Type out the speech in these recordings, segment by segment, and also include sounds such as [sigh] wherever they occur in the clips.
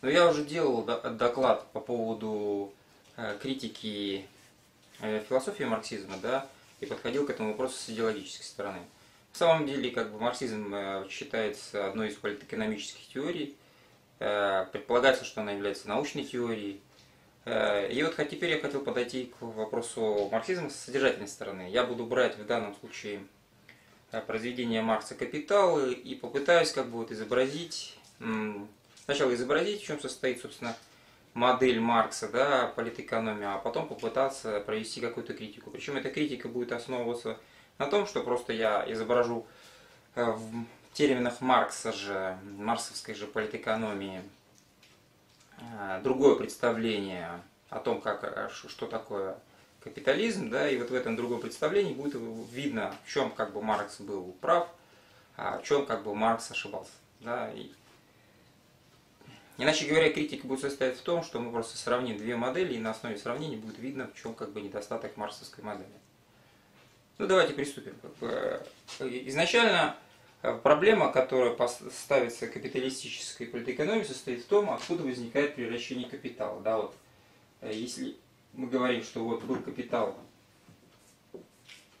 Но я уже делал доклад по поводу э, критики э, философии марксизма, да, и подходил к этому вопросу с идеологической стороны. В самом деле, как бы марксизм считается одной из политэкономических теорий. Предполагается, что она является научной теорией. И вот теперь я хотел подойти к вопросу марксизма с содержательной стороны. Я буду брать в данном случае произведение Маркса «Капитал» и попытаюсь как бы вот изобразить, сначала изобразить, в чем состоит, собственно, модель Маркса, да, политэкономии, а потом попытаться провести какую-то критику. Причем эта критика будет основываться на том, что просто я изображу э, в терминах Маркса же, марксовской же политэкономии, э, другое представление о том, как, э, что такое капитализм, да, и вот в этом другом представлении будет видно, в чем как бы Маркс был прав, а в чем как бы Маркс ошибался. Да, и... Иначе говоря, критика будет состоять в том, что мы просто сравним две модели, и на основе сравнения будет видно, в чем как бы недостаток марксовской модели. Ну давайте приступим. Э, изначально э, проблема, которая ставится капиталистической политэкономией, состоит в том, откуда возникает превращение капитала. Да, вот, э, если мы говорим, что вот был капитал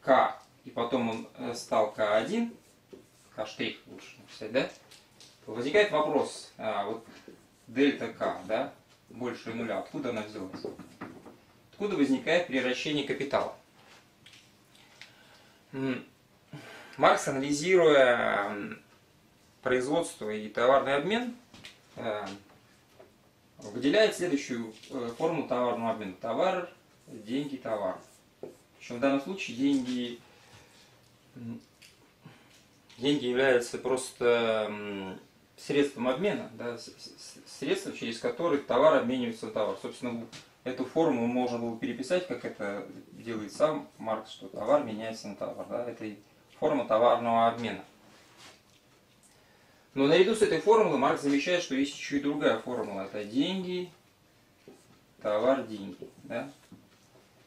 К, и потом он стал К1, К' лучше написать, да? Возникает вопрос, а, вот дельта К, да, больше нуля, откуда она взялась? Откуда возникает превращение капитала? Маркс, анализируя производство и товарный обмен, э, выделяет следующую э, форму товарного обмена. Товар, деньги, товар. Причем в данном случае деньги, деньги являются просто средством обмена, да, средством, через которое товар обменивается на товар. Собственно, эту форму можно было переписать, как это делает сам Маркс, что товар меняется на товар. Да? Это форма товарного обмена. Но наряду с этой формулой Маркс замечает, что есть еще и другая формула. Это деньги, товар, деньги. Да?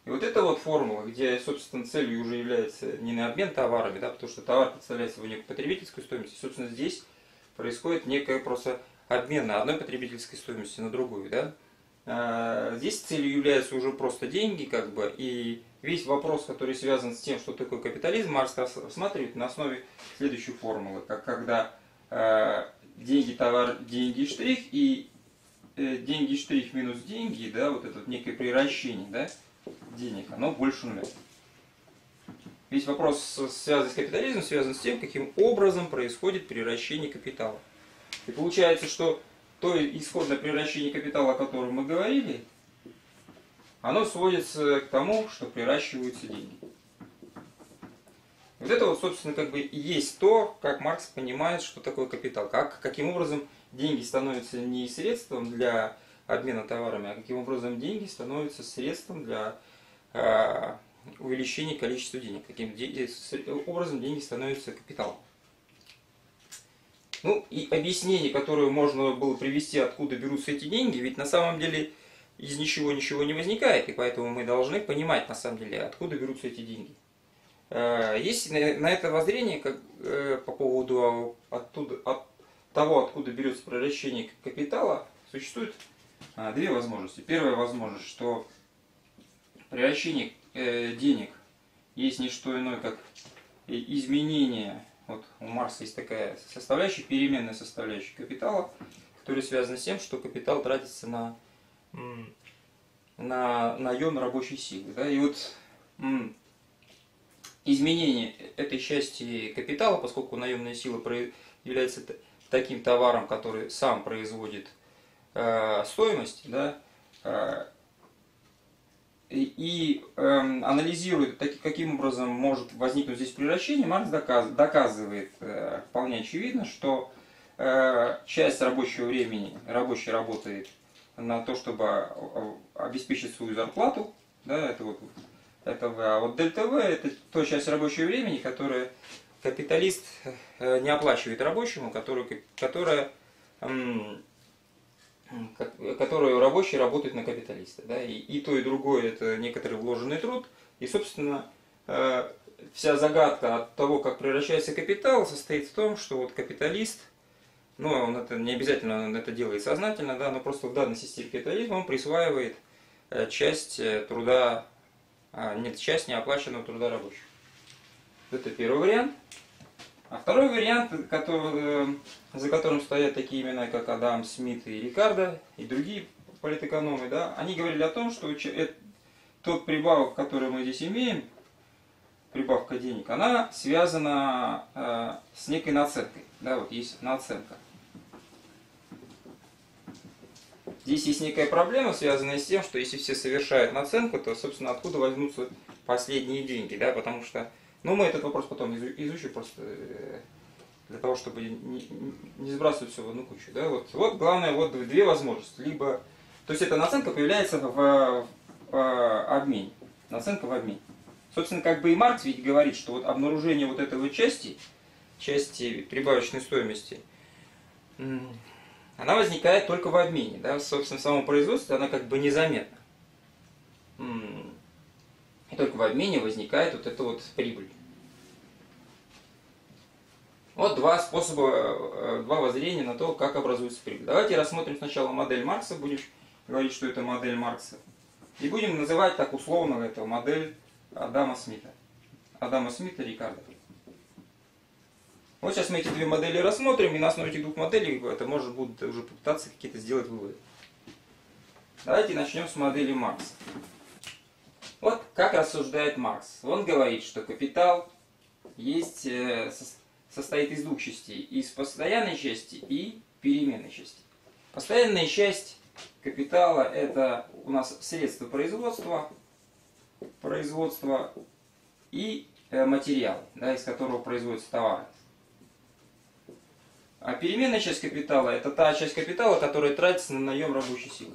И вот эта вот формула, где, собственно, целью уже является не на обмен товарами, да, потому что товар представляет собой некую потребительскую стоимость, и, собственно, здесь происходит некая просто обмен на одной потребительской стоимости на другую. Да? А, здесь целью являются уже просто деньги, как бы, и весь вопрос, который связан с тем, что такое капитализм, Маркс рассматривает на основе следующей формулы, как когда Э, деньги, товар, деньги, штрих, и э, деньги, штрих минус деньги, да, вот это вот некое превращение, да, денег, оно больше нуля. Весь вопрос, связанный с капитализмом, связан с тем, каким образом происходит превращение капитала. И получается, что то исходное превращение капитала, о котором мы говорили, оно сводится к тому, что приращиваются деньги. Вот это вот, собственно, как бы и есть то, как Маркс понимает, что такое капитал. Как, каким образом деньги становятся не средством для обмена товарами, а каким образом деньги становятся средством для э, увеличения количества денег. Каким де образом деньги становятся капиталом. Ну и объяснение, которое можно было привести, откуда берутся эти деньги, ведь на самом деле из ничего ничего не возникает, и поэтому мы должны понимать на самом деле, откуда берутся эти деньги. Э, есть на это воззрение как, э, по поводу оттуда, от того, откуда берется превращение капитала, существует а, две возможности. Первая возможность, что превращение э, денег есть не что иное, как изменение, вот у Марса есть такая составляющая, переменная составляющая капитала, которая связана с тем, что капитал тратится на, на наем рабочей силы. Да? И вот изменение этой части капитала, поскольку наемная сила является таким товаром, который сам производит э, стоимость, да, э, и э, анализирует, так, каким образом может возникнуть здесь превращение, Маркс доказ, доказывает э, вполне очевидно, что э, часть рабочего времени рабочий работает на то, чтобы э, обеспечить свою зарплату, да, это вот это. А вот дельта В это то часть рабочего времени, которое капиталист э, не оплачивает рабочему, который, которая, которую рабочий работает на капиталиста. Да? И, и то, и другое это некоторый вложенный труд. И, собственно, э, вся загадка от того, как превращается капитал, состоит в том, что вот капиталист но он это не обязательно он это делает сознательно, да, но просто в данной системе капитализма он присваивает э, часть э, труда, а, нет, часть неоплаченного труда рабочих. Это первый вариант. А второй вариант, который, за которым стоят такие имена, как Адам, Смит и Рикардо, и другие политэкономы, да, они говорили о том, что тот прибавок, который мы здесь имеем, прибавка денег, она связана э, с некой наценкой. Да, вот есть наценка. Здесь есть некая проблема, связанная с тем, что если все совершают наценку, то, собственно, откуда возьмутся последние деньги, да, потому что, ну, мы этот вопрос потом изучим просто э, для того, чтобы не, сбрасывать все в одну кучу, да, вот, вот главное, вот две возможности, либо, то есть эта наценка появляется в, в, в обмене, наценка в обмене. Собственно, как бы и Маркс ведь говорит, что вот обнаружение вот этой вот части, части прибавочной стоимости, она возникает только в обмене. Да? Собственно, в самом производстве она как бы незаметна. И только в обмене возникает вот эта вот прибыль. Вот два способа, э, два воззрения на то, как образуется прибыль. Давайте рассмотрим сначала модель Маркса, будем говорить, что это модель Маркса. И будем называть так условно эту модель Адама Смита. Адама Смита Рикардо. Вот сейчас мы эти две модели рассмотрим, и на основе этих двух моделей это может будет уже попытаться какие-то сделать выводы. Давайте начнем с модели Маркса. Вот как рассуждает Маркс. Он говорит, что капитал есть, э, состоит из двух частей. Из постоянной части и переменной части. Постоянная часть капитала – это у нас средства производства, производства и э, материал, да, из которого производятся товары. А переменная часть капитала – это та часть капитала, которая тратится на наем рабочей силы.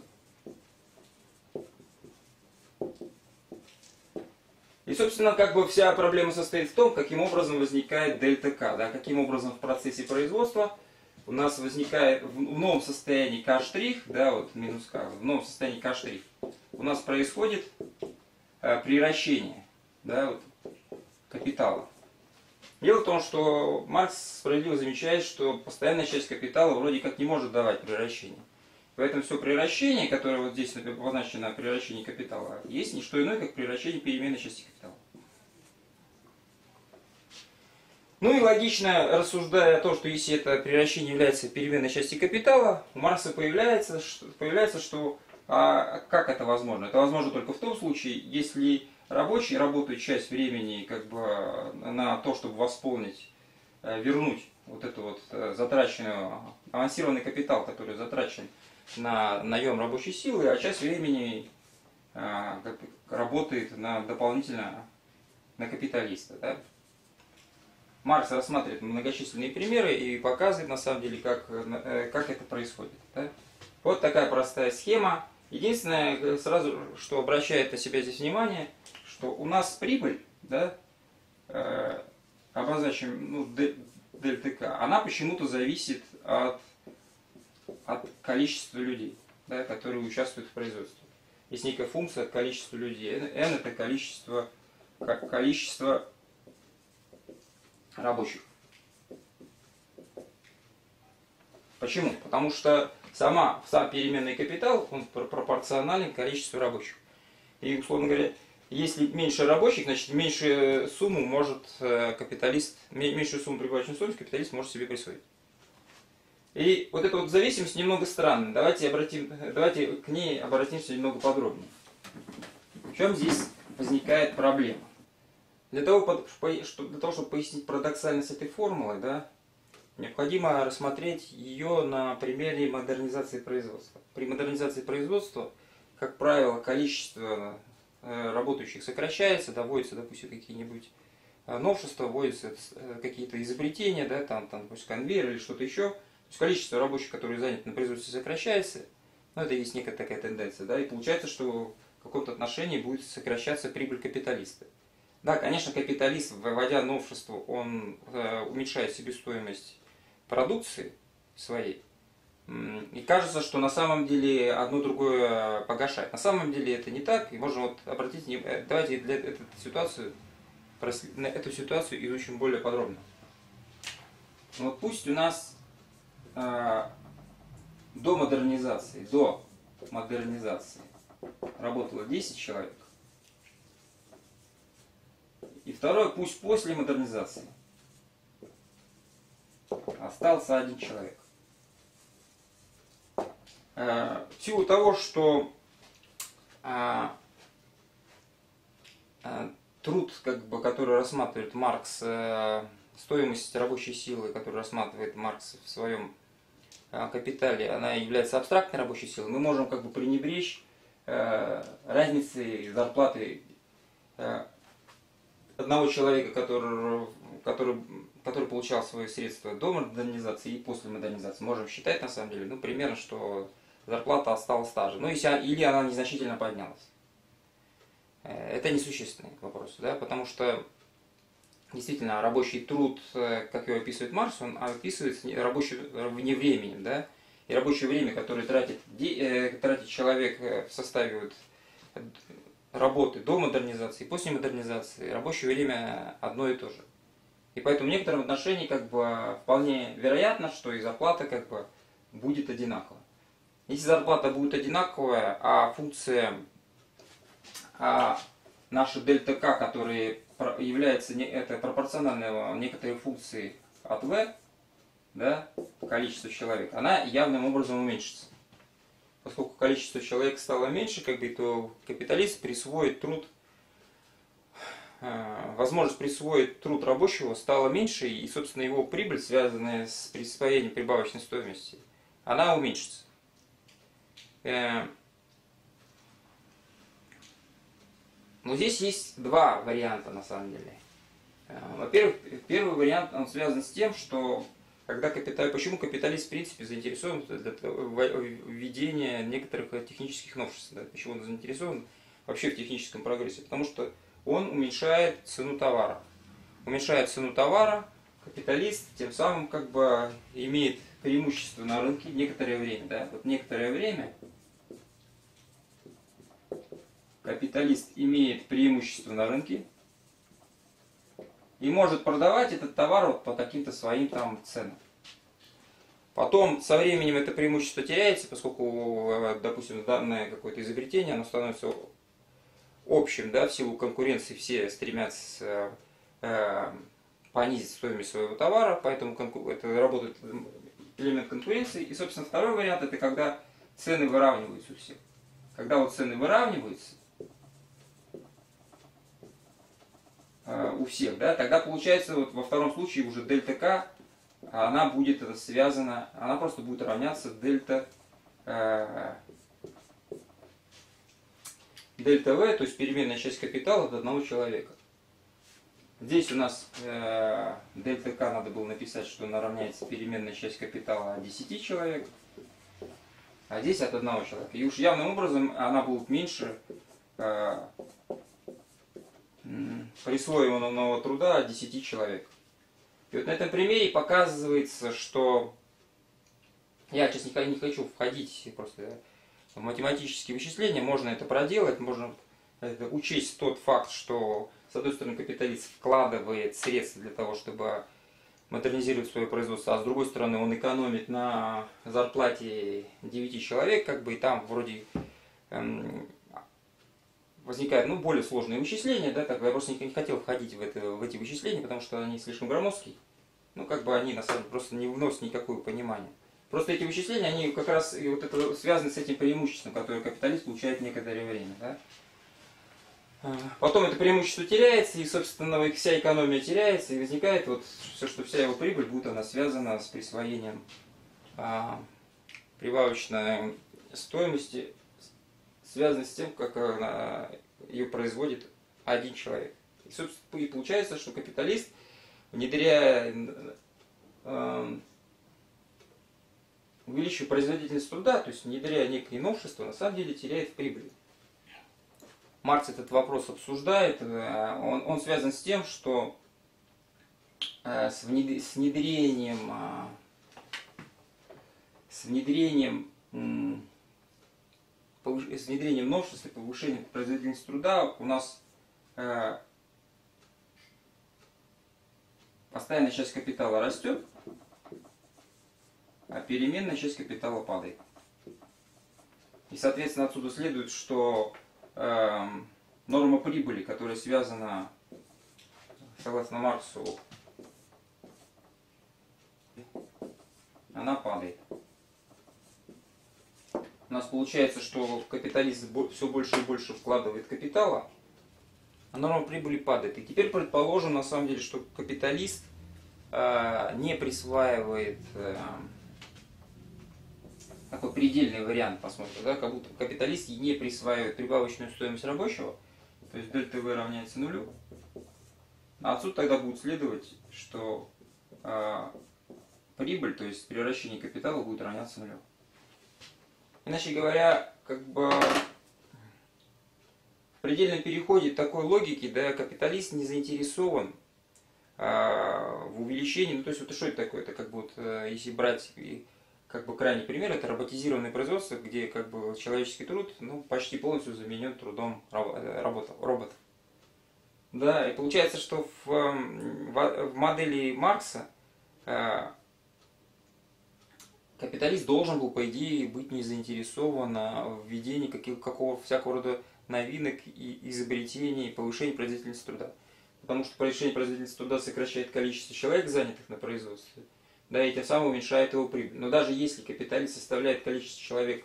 И, собственно, как бы вся проблема состоит в том, каким образом возникает дельта К, да, каким образом в процессе производства у нас возникает в новом состоянии К', да, вот минус К, в новом состоянии К', у нас происходит Э, приращение да, вот, капитала. Дело в том, что Маркс справедливо замечает, что постоянная часть капитала вроде как не может давать приращение. Поэтому все приращение, которое вот здесь обозначено приращение капитала, есть не что иное, как приращение переменной части капитала. Ну и логично, рассуждая о том, что если это превращение является переменной части капитала, у Маркса появляется, появляется что а как это возможно? Это возможно только в том случае, если рабочие работают часть времени как бы на то, чтобы восполнить, э, вернуть вот эту вот э, затраченную, авансированный капитал, который затрачен на наем рабочей силы, а часть времени э, как работает на дополнительно на капиталиста. Да? Маркс рассматривает многочисленные примеры и показывает на самом деле, как, как это происходит. Да? Вот такая простая схема. Единственное, э, сразу, что обращает на себя здесь внимание, что у нас прибыль, да, э, обозначим, ну, дельта она почему-то зависит от, от количества людей, да, которые участвуют в производстве. Есть некая функция количества людей. N, это количество, количество рабочих. Почему? Потому что сама, сам переменный капитал, он пропорционален количеству рабочих. И, условно говоря, если меньше рабочих, значит, меньшую сумму может э, капиталист, меньшую сумму прибавочной стоимости капиталист может себе присвоить. И вот эта вот зависимость немного странная. Давайте, обратим, давайте к ней обратимся немного подробнее. В чем здесь возникает проблема? Для того, для того чтобы пояснить парадоксальность этой формулы, да, Необходимо рассмотреть ее на примере модернизации производства. При модернизации производства, как правило, количество э, работающих сокращается, доводятся, допустим, какие-нибудь э, новшества, вводятся э, какие-то изобретения, да, там, там, допустим, конвейер или что-то еще. То есть количество рабочих, которые заняты на производстве, сокращается. Но это есть некая такая тенденция. Да, и получается, что в каком-то отношении будет сокращаться прибыль капиталиста. Да, конечно, капиталист, вводя новшество, он уменьшает себестоимость продукции своей. И кажется, что на самом деле одно другое погашает. На самом деле это не так. И можно вот обратить, э, давайте для эту ситуацию, на эту ситуацию изучим более подробно. Вот пусть у нас до модернизации, до модернизации работало 10 человек. И второе, пусть после модернизации остался один человек. Э, в силу того, что а, а, труд, как бы, который рассматривает Маркс, э, стоимость рабочей силы, которую рассматривает Маркс в своем капитале, она является абстрактной рабочей силой, мы можем как бы пренебречь разницей зарплаты одного человека, который, который, который получал свои средства до модернизации и после модернизации. Можем считать, на самом деле, ну, примерно, что зарплата осталась та же. Ну, или она незначительно поднялась. Э, это несущественный вопрос, да, потому что действительно рабочий труд, э, как его описывает Марс, он описывает рабочий вне времени, да, и рабочее время, которое тратит, э, тратит человек в составе вот работы до модернизации, после модернизации, рабочее время одно и то же. И поэтому в некотором отношении как бы вполне вероятно, что и зарплата как бы будет одинакова. Если зарплата будет одинаковая, а функция а наша дельта К, которая является это пропорциональной некоторой функции от V, да, количество человек, она явным образом уменьшится. Поскольку количество человек стало меньше, как бы, то капиталист присвоит труд, а, возможность присвоить труд рабочего стала меньше, и, собственно, его прибыль, связанная с присвоением прибавочной стоимости, она уменьшится. Э, но здесь есть два варианта на самом деле. Э, во-первых, первый вариант он связан с тем, что когда капитал, почему капиталист в принципе заинтересован в введении некоторых технических новшеств, да, почему он заинтересован вообще в техническом прогрессе, потому что он уменьшает цену товара. Уменьшает цену товара, капиталист тем самым как бы имеет преимущество на рынке некоторое время. Да? Вот некоторое время капиталист имеет преимущество на рынке и может продавать этот товар вот по каким-то своим там ценам. Потом со временем это преимущество теряется, поскольку, э, допустим, данное какое-то изобретение, оно становится общим, да, в силу конкуренции все стремятся э, понизить стоимость своего товара, поэтому это работает элемент конкуренции. И, собственно, второй вариант это когда цены выравниваются у всех. Когда вот цены выравниваются, Э, у всех, да, тогда получается вот во втором случае уже дельта К, она будет связана, она просто будет равняться дельта э, дельта В, то есть переменная часть капитала от одного человека. Здесь у нас э, дельта К надо было написать, что она равняется переменная часть капитала от 10 человек, а здесь от одного человека. И уж явным образом она будет меньше э, присвоенного труда 10 человек. И вот на этом примере показывается, что я сейчас не хочу входить просто в математические вычисления, можно это проделать, можно это учесть тот факт, что с одной стороны капиталист вкладывает средства для того, чтобы модернизировать свое производство, а с другой стороны он экономит на зарплате 9 человек, как бы и там вроде эм, возникают ну, более сложные вычисления, да, так, я просто не, не хотел входить в, это, в эти вычисления, потому что они слишком громоздкие. Ну, как бы они на самом деле просто не вносят никакого понимания. Просто эти вычисления, они как раз и вот это связаны с этим преимуществом, которое капиталист получает некоторое время. Да? Потом это преимущество теряется, и, собственно, вся экономия теряется, и возникает вот все, что вся его прибыль, будет она связана с присвоением а, прибавочной стоимости связано с тем, как она, ее производит один человек. И, собственно, и получается, что капиталист, внедряя, э, увеличивая производительность труда, то есть внедряя некие новшества, на самом деле теряет в прибыли. Маркс этот вопрос обсуждает, э, он, он связан с тем, что э, с внедрением, э, с внедрением с внедрением новшеств и повышением производительности труда у нас э, постоянная часть капитала растет, а переменная часть капитала падает. И, соответственно, отсюда следует, что э, норма прибыли, которая связана, согласно Марксу, она падает. У нас получается, что капиталист все больше и больше вкладывает капитала, а норма прибыли падает. И теперь предположим, на самом деле, что капиталист э, не присваивает э, такой предельный вариант, посмотрим, да, как будто капиталист не присваивает прибавочную стоимость рабочего, то есть дельта V равняется нулю. А отсюда тогда будет следовать, что э, прибыль, то есть превращение капитала будет равняться нулю. Иначе говоря, как бы в предельном переходе такой логики, да, капиталист не заинтересован а, в увеличении, ну то есть вот что это такое, это как бы вот, э, если брать как бы крайний пример, это роботизированное производство, где как бы человеческий труд ну, почти полностью заменен трудом э, роботов. роботов. Да, и получается, что в, в, в модели Маркса э, капиталист должен был, по идее, быть не заинтересован в введении каких, какого, всякого рода новинок и изобретений, повышения производительности труда. Потому что повышение производительности труда сокращает количество человек, занятых на производстве, да, и тем самым уменьшает его прибыль. Но даже если капиталист составляет количество человек,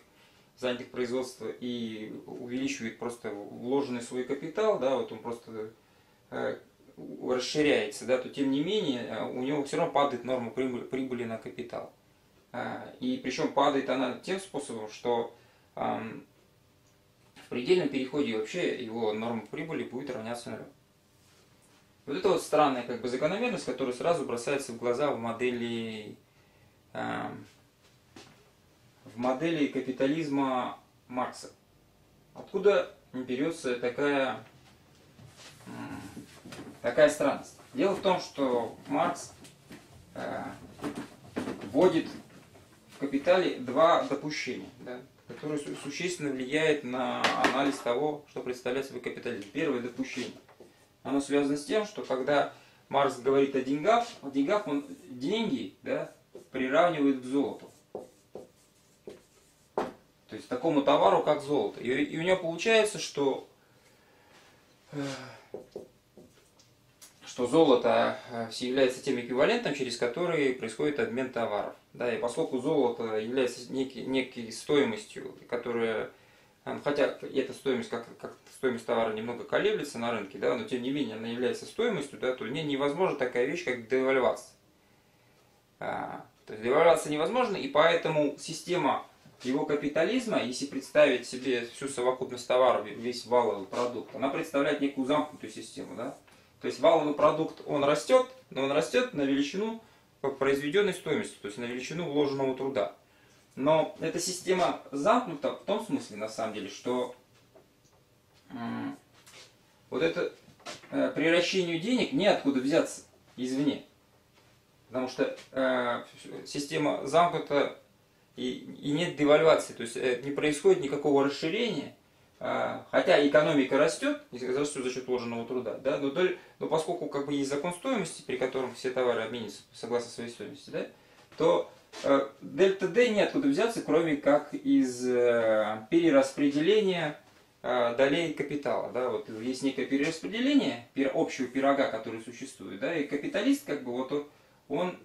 занятых в производстве, и увеличивает просто вложенный свой капитал, да, вот он просто э, расширяется, да, то тем не менее э, у него все равно падает норма прибыли на капитал. А, и причем падает она тем способом, что в предельном переходе вообще его норма прибыли будет равняться нулю. Вот это вот странная как бы закономерность, которая сразу бросается в глаза в модели в модели капитализма Маркса. Откуда берется такая, такая странность? Дело в том, что Маркс э, вводит капитале два допущения, да, которые существенно влияют на анализ того, что представляет собой капитализм. Первое допущение. Оно связано с тем, что когда Маркс говорит о деньгах, о деньгах он деньги да, приравнивает к золоту. То есть такому товару, как золото. И, и у него получается, что э, что золото э, является тем эквивалентом, через который происходит обмен товаров. Да, и поскольку золото является некий, некой стоимостью, которая, э, хотя эта стоимость, как, как стоимость товара немного колеблется на рынке, да, но тем не менее она является стоимостью, да, то не, невозможна такая вещь, как девальвация. А, то есть девальвация невозможна, и поэтому система его капитализма, если представить себе всю совокупность товаров, весь валовый продукт, она представляет некую замкнутую систему, да, то есть валовый продукт, он растет, но он растет на величину произведенной стоимости, то есть на величину вложенного труда. Но эта система замкнута в том смысле, на самом деле, что вот это э, превращению денег неоткуда взяться извне. Потому что э, система замкнута и, и нет девальвации, то есть э, не происходит никакого расширения, хотя экономика растет, растет за счет вложенного труда, да, но, но поскольку как бы есть закон стоимости, при котором все товары обменятся согласно своей стоимости, да, то э, дельта D неоткуда взяться, кроме как из э, перераспределения э, долей капитала. Да, вот есть некое перераспределение общего пирога, который существует, да, и капиталист, как бы вот он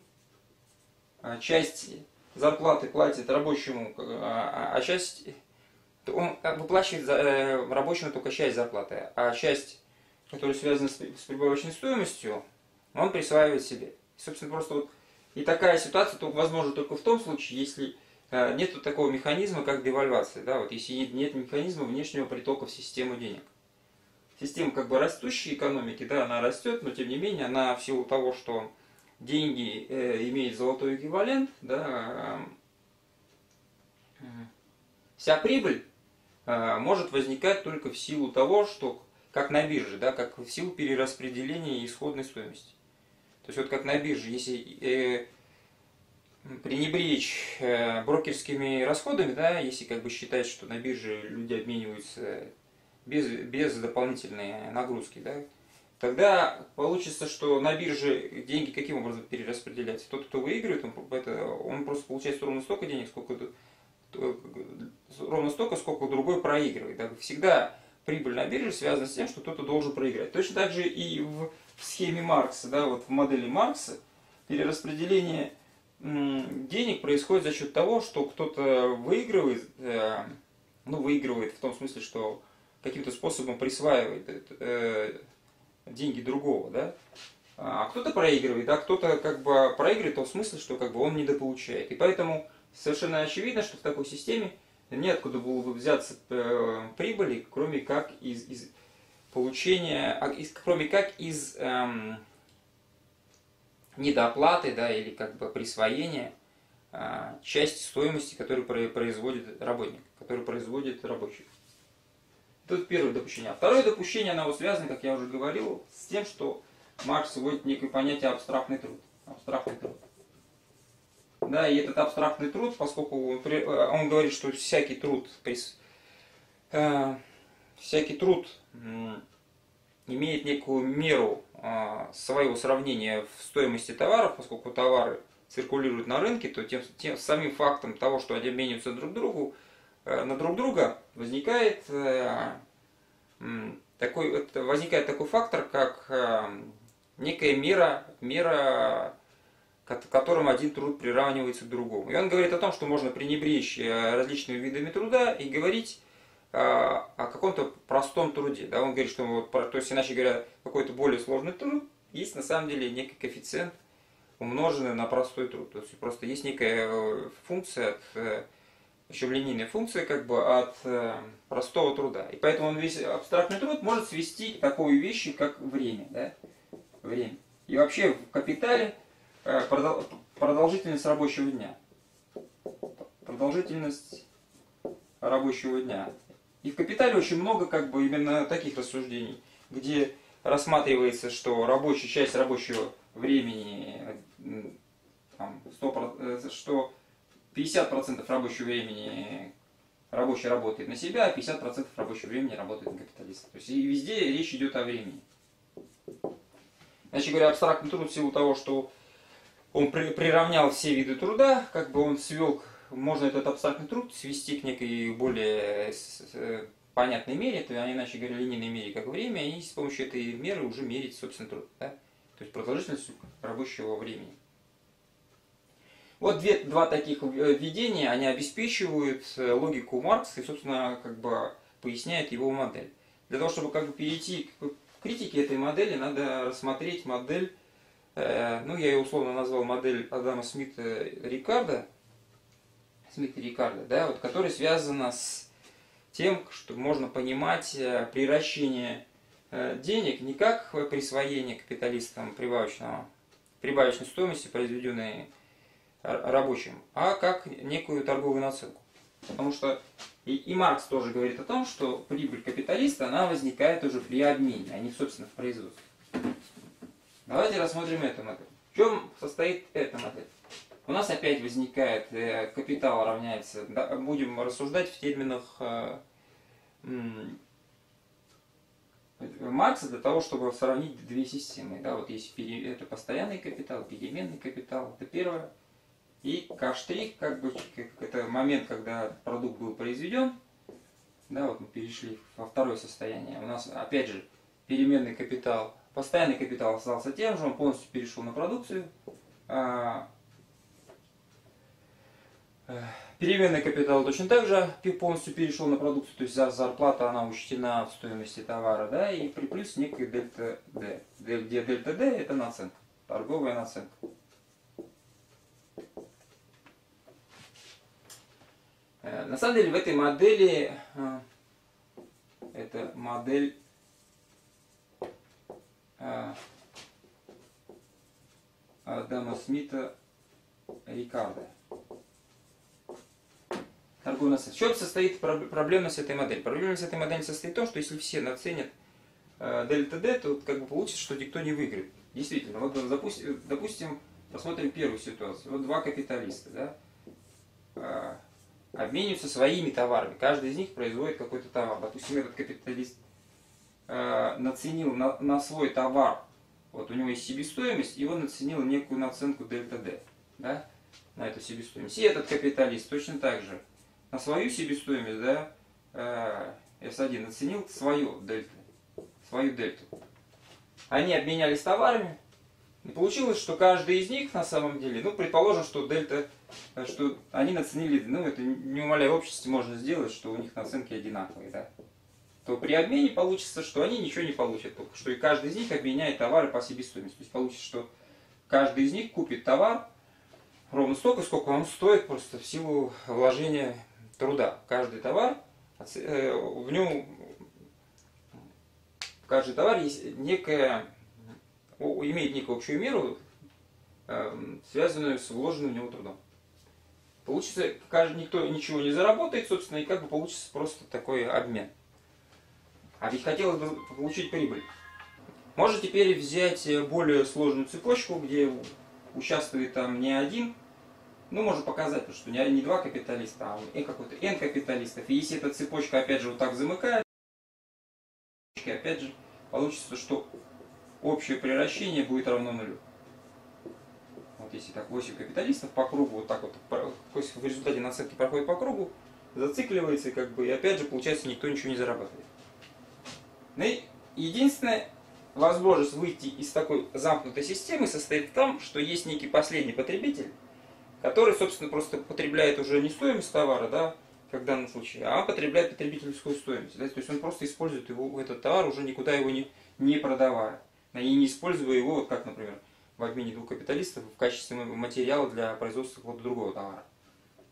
э, часть зарплаты платит рабочему, а, а часть он выплачивает за, э, рабочему только часть зарплаты, а часть, которая связана с, с прибавочной стоимостью, он присваивает себе. И, собственно, просто вот и такая ситуация только возможна только в том случае, если э, нет такого механизма, как девальвация, да, вот если нет, механизма внешнего притока в систему денег. Система как бы растущей экономики, да, она растет, но тем не менее она в силу того, что деньги э, имеют золотой эквивалент, да, э, вся прибыль может возникать только в силу того, что как на бирже, да, как в силу перераспределения исходной стоимости. То есть вот как на бирже, если э, пренебречь э, брокерскими расходами, да, если как бы считать, что на бирже люди обмениваются без, без дополнительной нагрузки, да, тогда получится, что на бирже деньги каким образом перераспределяются? Тот, кто выигрывает, он, это, он просто получает ровно столько денег, сколько ровно столько, сколько другой проигрывает. Да? Всегда прибыль на бирже связана с тем, что кто-то должен проиграть. Точно так же и в схеме Маркса, да, вот в модели Маркса, перераспределение денег происходит за счет того, что кто-то выигрывает, э, ну, выигрывает в том смысле, что каким-то способом присваивает э, деньги другого, да, а кто-то проигрывает, да, кто-то как бы проигрывает в том смысле, что как бы он недополучает. И поэтому совершенно очевидно, что в такой системе неоткуда было бы взяться э, прибыли, кроме как из, из получения, а, из, кроме как из эм, недооплаты, да, или как бы присвоения э, части стоимости, которую производит работник, которую производит рабочий. Это первое допущение. А второе допущение, оно связано, как я уже говорил, с тем, что Маркс вводит некое понятие абстрактный труд. Абстрактный труд. Да, и этот абстрактный труд, поскольку он, э, он говорит, что всякий труд, э, всякий труд имеет некую меру э, своего сравнения в стоимости товаров, поскольку товары циркулируют на рынке, то тем, тем самим фактом того, что они обмениваются друг другу, э, на друг друга, возникает э, такой, возникает такой фактор, как э, некая мера, мера которым один труд приравнивается к другому. И он говорит о том, что можно пренебречь э, различными видами труда и говорить э, о каком-то простом труде. Да? Он говорит, что вот, то есть, иначе говоря, какой-то более сложный труд есть на самом деле некий коэффициент, умноженный на простой труд. То есть просто есть некая э, функция, еще линейная функция как бы от простого труда. И поэтому он весь абстрактный труд может свести к такой вещи, как время. Да? время. И вообще в капитале продолжительность рабочего дня. Продолжительность рабочего дня. И в капитале очень много как бы именно таких рассуждений, где рассматривается, что рабочая часть рабочего времени, там, 100, э, что 50% рабочего времени рабочий работает на себя, а 50% рабочего времени работает на капиталиста. То есть и везде речь идет о времени. Значит говоря, абстрактный труд в силу того, что он при, приравнял все виды труда, как бы он свел, можно этот абстрактный труд свести к некой более э, понятной мере, то иначе говоря, линейной мере, как время, и с помощью этой меры уже мерить, собственно, труд. Да? То есть продолжительность рабочего времени. Вот две, два таких э, введения, они обеспечивают э, логику Маркса и, собственно, как бы поясняют его модель. Для того, чтобы как бы перейти к критике этой модели, надо рассмотреть модель ну, я ее условно назвал модель Адама Смита Рикарда, Смита Рикарда, да, вот, которая связана с тем, что можно понимать э, приращение э, денег не как присвоение капиталистам прибавочного, прибавочной стоимости, произведенной рабочим, а как некую торговую наценку. Потому что и, и Маркс тоже говорит о том, что прибыль капиталиста, она возникает уже при обмене, а не, собственно, в производстве. Давайте рассмотрим эту модель. В чем состоит эта модель? У нас опять возникает э, капитал равняется, да, будем рассуждать в терминах э, Маркса для того, чтобы сравнить две системы. Да, вот есть пере, это постоянный капитал, переменный капитал, это первое. И К', как бы, как это момент, когда продукт был произведен, да, вот мы перешли во второе состояние. У нас, опять же, переменный капитал Постоянный капитал остался тем же, он полностью перешел на продукцию. А, э, переменный капитал точно так же полностью перешел на продукцию, то есть зарплата она учтена в стоимости товара, да, и при плюс некой дельта D, где дельта D это наценка, торговая наценка. Э, на самом деле в этой модели, э, это модель Адама Смита Рикардо. Торговый насос. В чем состоит проблемность этой модели? Проблемность этой модели состоит в том, что если все наценят э, дельта D, то как бы получится, что никто не выиграет. Действительно, вот допустим, допустим, посмотрим первую ситуацию. Вот два капиталиста, да, э, обмениваются своими товарами. Каждый из них производит какой-то товар. Допустим, этот капиталист э, наценил на, на свой товар, вот у него есть себестоимость, и он наценил некую наценку дельта D, да, на эту себестоимость. И этот капиталист точно так же на свою себестоимость, да, э, S1 оценил свою дельту, свою дельту. Они обменялись товарами, и получилось, что каждый из них на самом деле, ну, предположим, что дельта, что они наценили, ну, это не умаляя общности можно сделать, что у них наценки одинаковые, да. То при обмене получится, что они ничего не получат, только что и каждый из них обменяет товары по себестоимости. То есть получится, что каждый из них купит товар ровно столько, сколько он стоит просто в силу вложения труда. Каждый товар, э, в нем, каждый товар есть некая имеет некую общую меру, эм, связанную с вложенным в него трудом. Получится, никто ничего не заработает, собственно, и как бы получится просто такой обмен. А ведь хотелось бы получить прибыль. Можно теперь взять более сложную цепочку, где участвует там не один, ну, можно показать, что не, два капиталиста, а какой-то n капиталистов. И если эта цепочка опять же вот так замыкает, опять же получится, что общее превращение будет равно нулю. Вот если так 8 капиталистов по кругу, вот так вот, в результате наценки проходит по кругу, зацикливается, как бы, и опять же, получается, никто ничего не зарабатывает. Ну и единственная возможность выйти из такой замкнутой системы состоит в том, что есть некий последний потребитель, который, собственно, просто потребляет уже не стоимость товара, да, как в данном случае, а потребляет потребительскую стоимость. Да, то есть он просто использует его, этот товар, уже никуда его не, не продавая и не используя его, вот как, например, в обмене двух капиталистов в качестве материала для производства какого-то другого товара.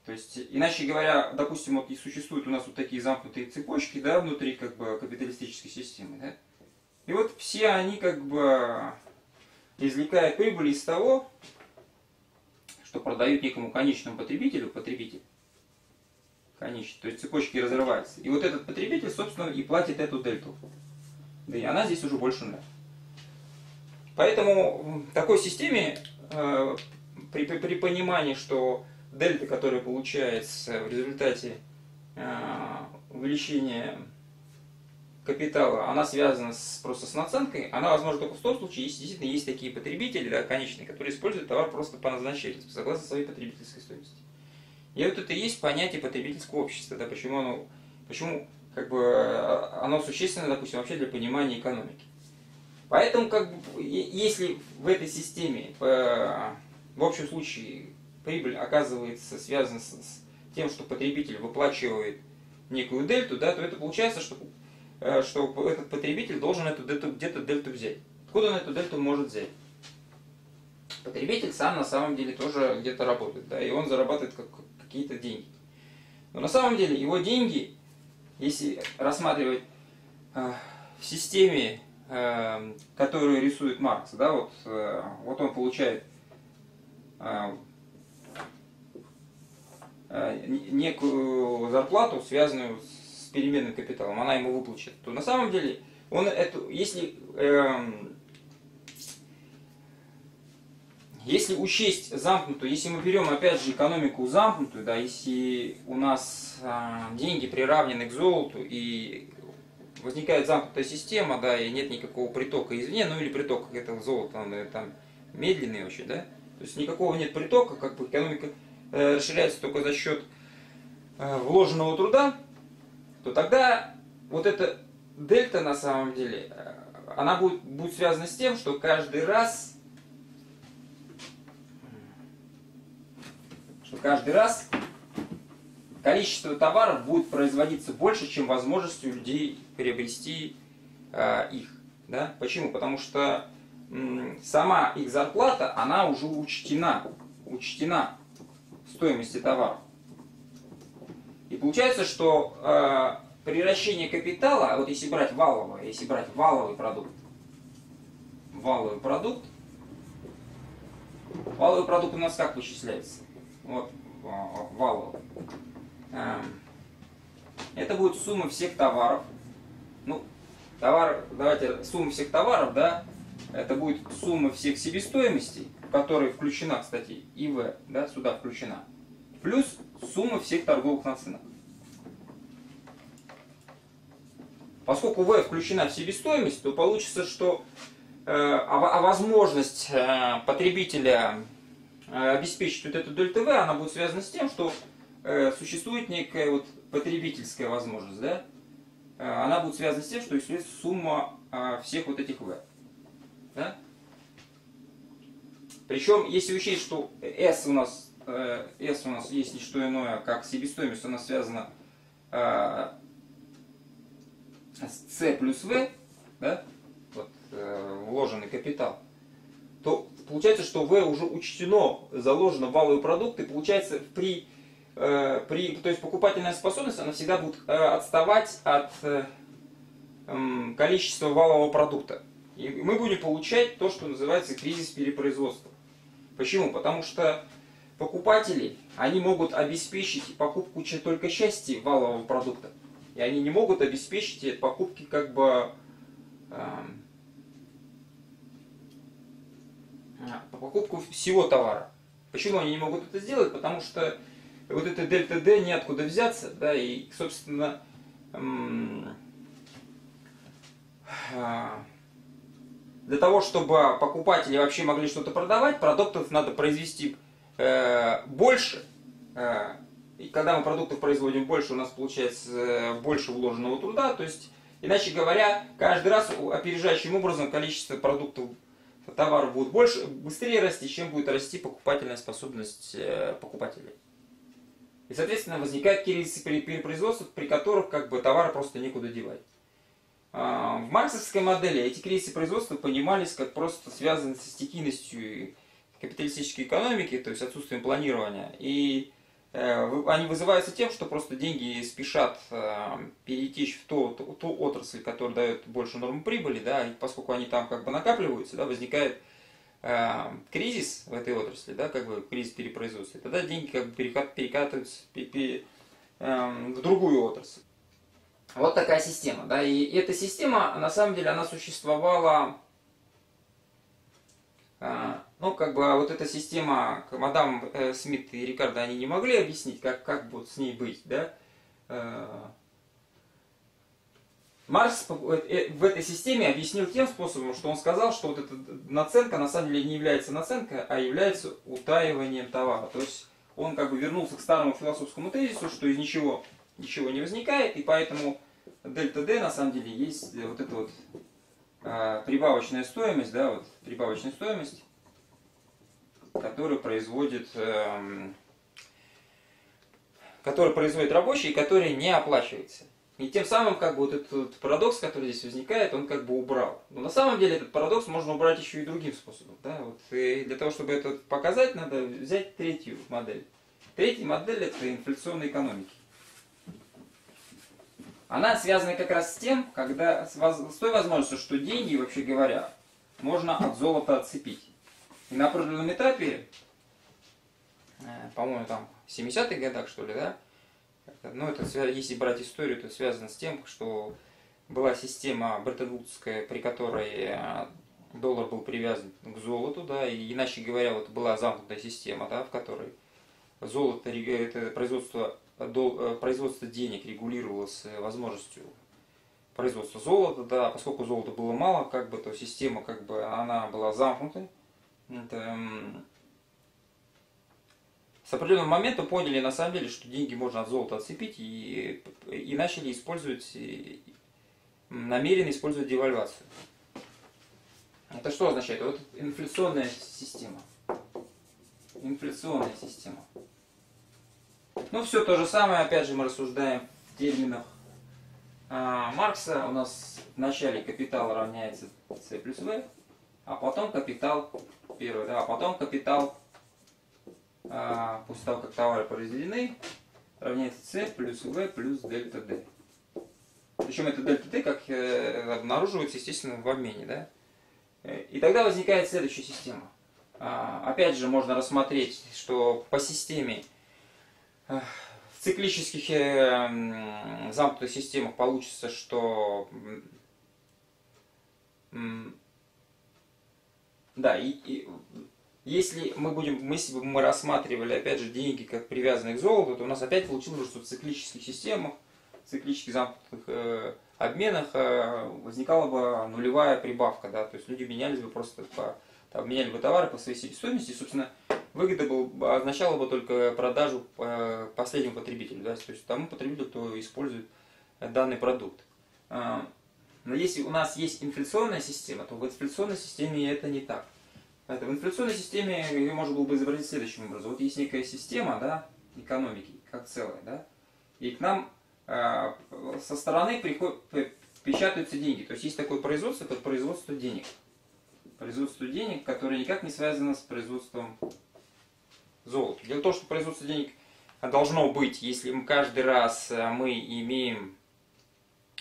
То есть, иначе говоря, допустим, вот и существуют у нас вот такие замкнутые цепочки, да, внутри как бы капиталистической системы, да, и вот все они как бы извлекают прибыль из того, что продают некому конечному потребителю, потребитель, конечный, то есть цепочки разрываются. И вот этот потребитель, собственно, и платит эту дельту. Да и она здесь уже больше нуля. Поэтому в такой системе э, при, при, при понимании, что дельта, которая получается в результате э, увеличения капитала, она связана с, просто с наценкой, она возможна только в том случае, если действительно есть такие потребители, да, конечные, которые используют товар просто по назначению, согласно своей потребительской стоимости. И вот это и есть понятие потребительского общества, да, почему оно, почему как бы, э, оно существенно, допустим, вообще для понимания экономики. Поэтому, как бы, если в этой системе, в общем случае, прибыль оказывается связана с, с тем, что потребитель выплачивает некую дельту, да, то это получается, что, э, что этот потребитель должен эту дельту, где-то дельту взять. Откуда он эту дельту может взять? Потребитель сам на самом деле тоже где-то работает, да, и он зарабатывает как, какие-то деньги. Но на самом деле его деньги, если рассматривать э, в системе Эм, которую рисует Маркс, да, вот, э, вот он получает э, э, некую зарплату, связанную с переменным капиталом, она ему выплачет, то на самом деле он эту, если эм, если учесть замкнутую, если мы берем опять же экономику замкнутую, да, если у нас э, деньги приравнены к золоту и возникает замкнутая система, да, и нет никакого притока извне, ну или приток этого золота, он э, там медленный очень, да, то есть никакого нет притока, как бы экономика э, расширяется только за счет э, вложенного труда, то тогда вот эта дельта на самом деле, э, она будет, будет связана с тем, что каждый раз, что каждый раз количество товаров будет производиться больше, чем возможности у людей приобрести э, их. Да? Почему? Потому что сама их зарплата, она уже учтена, учтена стоимости товаров. И получается, что э, превращение капитала, а вот если брать валовое, если брать валовый продукт, валовый продукт, валовый продукт у нас как вычисляется? Вот, валовый. Эм, это будет сумма всех товаров. Ну, товар, давайте, сумма всех товаров, да, это будет сумма всех себестоимостей, в которой включена, кстати, ИВ, да, сюда включена, плюс сумма всех торговых наценок. Поскольку V включена в себестоимость, то получится, что э, а, а возможность э, потребителя э, обеспечить вот эту дельта V, она будет связана с тем, что э, существует некая вот потребительская возможность, да? Э, она будет связана с тем, что есть сумма э, всех вот этих V. Да? Причем, если учесть, что S у нас, э, S у нас есть не что иное, как себестоимость, она связана э, с C плюс V, да, вот, э, вложенный капитал, то получается, что V уже учтено, заложено в валовый продукт, и получается при, э, при то есть покупательная способность, она всегда будет э, отставать от э, э, количества валового продукта. И мы будем получать то, что называется кризис перепроизводства. Почему? Потому что покупатели, они могут обеспечить покупку только части валового продукта. И они не могут обеспечить покупки как бы э, покупку всего товара. Почему они не могут это сделать? Потому что вот это дельта D неоткуда взяться, да, и, собственно, эм, э, для того, чтобы покупатели вообще могли что-то продавать, продуктов надо произвести э, больше. Э, и когда мы продуктов производим больше, у нас получается э, больше вложенного труда. То есть, иначе говоря, каждый раз опережающим образом количество продуктов товаров будет больше, быстрее расти, чем будет расти покупательная способность э, покупателей. И, соответственно, возникают кризисы при перепроизводстве, при которых как бы товары просто некуда девать. А, в марксовской модели эти кризисы производства понимались как просто связанные со стихийностью капиталистической экономики, то есть отсутствием планирования. И э, они вызываются тем, что просто деньги спешат э, перетечь в ту, ту, ту отрасль, которая дает больше норм прибыли, да, и поскольку они там как бы накапливаются, да, возникает э, кризис в этой отрасли, да, как бы кризис перепроизводства, тогда деньги как бы перекатываются в другую отрасль. Вот такая система, да, и эта система, на самом деле, она существовала, а, ну, как бы, вот эта система, мадам э, Смит и Рикардо, они не могли объяснить, как, как будет с ней быть, да. Э, Маркс э, в этой системе объяснил тем способом, что он сказал, что вот эта наценка на самом деле не является наценкой, а является утаиванием товара. То есть он как бы вернулся к старому философскому тезису, что из ничего ничего не возникает, и поэтому дельта D на самом деле есть вот эта вот а, прибавочная стоимость, да, вот прибавочная стоимость, которую производит, э, которую производит рабочий, и которая не оплачивается. И тем самым, как бы, вот этот парадокс, который здесь возникает, он как бы убрал. Но на самом деле этот парадокс можно убрать еще и другим способом. Да? Вот, и для того, чтобы это показать, надо взять третью модель. Третья модель – это инфляционная экономика она связана как раз с тем, когда, с, той возможностью, что деньги, вообще говоря, можно от золота отцепить. И на определенном этапе, э, по-моему, там, в 70-х годах, что ли, да, ну, это, если брать историю, то связано с тем, что была система бреттон-вудская, при которой э, доллар был привязан к золоту, да, и иначе говоря, вот была замкнутая система, да, в которой золото, это производство Э, производство денег регулировалось э, возможностью производства золота, да, поскольку золота было мало, как бы, то система, как бы, она была замкнутой. Это, с определенного момента поняли, на самом деле, что деньги можно от золота отцепить и, и начали использовать, и, намеренно использовать девальвацию. Это что означает? Вот инфляционная система. Инфляционная система. Ну, все то же самое, опять же, мы рассуждаем в терминах а, Маркса. У нас в начале капитал равняется C плюс V, а потом капитал, первый, да, а потом капитал, а, после того, как товары произведены, равняется C плюс V плюс дельта D. Причем это дельта D как э, обнаруживается, естественно, в обмене, да? И тогда возникает следующая система. А, опять же, можно рассмотреть, что по системе в циклических э, замкнутых системах получится, что да, и, и если мы будем, если бы мы рассматривали опять же деньги как привязанные к золоту, то у нас опять получилось, что в циклических системах, в циклических замкнутых э, обменах э, возникала бы нулевая прибавка, да, то есть люди менялись бы просто по, там, меняли бы товары по своей себестоимости, и, собственно, выгода был, означала бы только продажу э, последнему потребителю, да, то есть тому потребителю, кто использует данный продукт. А, но если у нас есть инфляционная система, то в инфляционной системе это не так. Это в инфляционной системе ее можно было бы изобразить следующим образом. Вот есть некая система да, экономики, как целая, да, и к нам э, со стороны приходят, печатаются деньги. То есть есть такое производство, как производство денег. Производство денег, которое никак не связано с производством золота. Дело в том, что производство денег должно быть, если мы каждый раз э, мы имеем,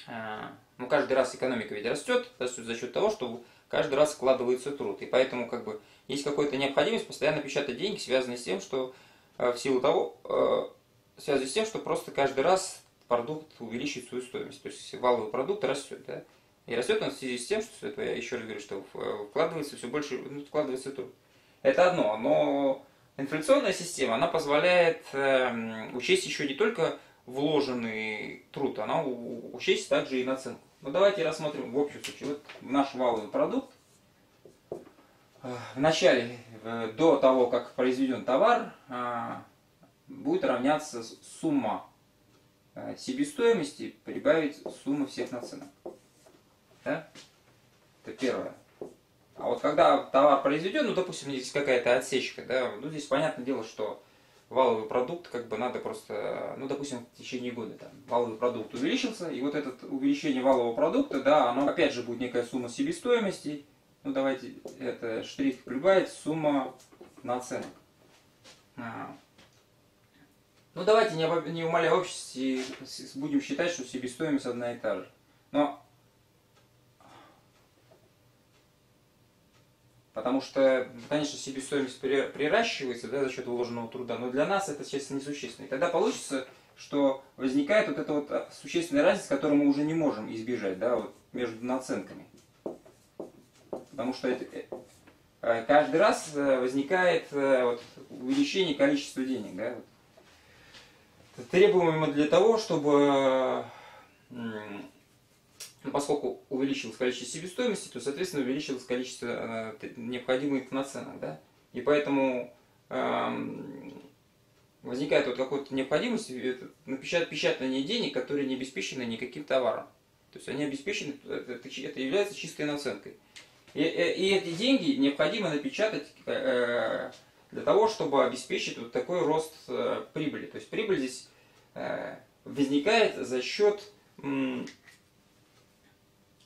э, ну каждый раз экономика ведь растет, растет за счет того, что каждый раз вкладывается труд. И поэтому как бы есть какая-то необходимость постоянно печатать деньги, связанные с тем, что э, в силу того, связанные с тем, что просто каждый раз продукт увеличивает свою стоимость. То есть валовый продукт растет, да? И растет он в связи с тем, что это я еще раз говорю, что вкладывается все больше, ну, вкладывается труд. Это одно, но инфляционная система, она позволяет э, учесть еще не только вложенный труд, она учесть также и наценку. Ну давайте рассмотрим в общем случае. Вот наш валовый продукт. В начале, до того, как произведен товар, а, будет равняться сумма себестоимости прибавить сумму всех наценок. Да? Это первое. А вот когда товар произведен, ну, допустим, здесь какая-то отсечка, да, ну, здесь понятное дело, что валовый продукт, как бы надо просто, ну, допустим, в течение года там валовый продукт увеличился, и вот это увеличение валового продукта, да, оно опять же будет некая сумма себестоимости, ну, давайте это штрих прибавить, сумма наценок. А. Ну, давайте, не, не умаляя общности, будем считать, что себестоимость одна и та же. Но Потому что, конечно, себестоимость приращивается да, за счет вложенного труда, но для нас это, честно, несущественно. И тогда получится, что возникает вот эта вот а, существенная разница, которую мы уже не можем избежать да, вот, между наценками. Потому что это, э, э, каждый раз э, возникает вот, увеличение количества денег. Да, вот. Требуемо для того, чтобы ну, поскольку увеличилось количество себестоимости, то, соответственно, увеличилось количество э, необходимых наценок. Да? И поэтому э, возникает вот какая-то необходимость напечатать печатание денег, которые не обеспечены никаким товаром. То есть они обеспечены, это, это является чистой наценкой. И, э, и эти деньги необходимо напечатать э, для того, чтобы обеспечить вот такой рост э, прибыли. То есть прибыль здесь э, возникает за счет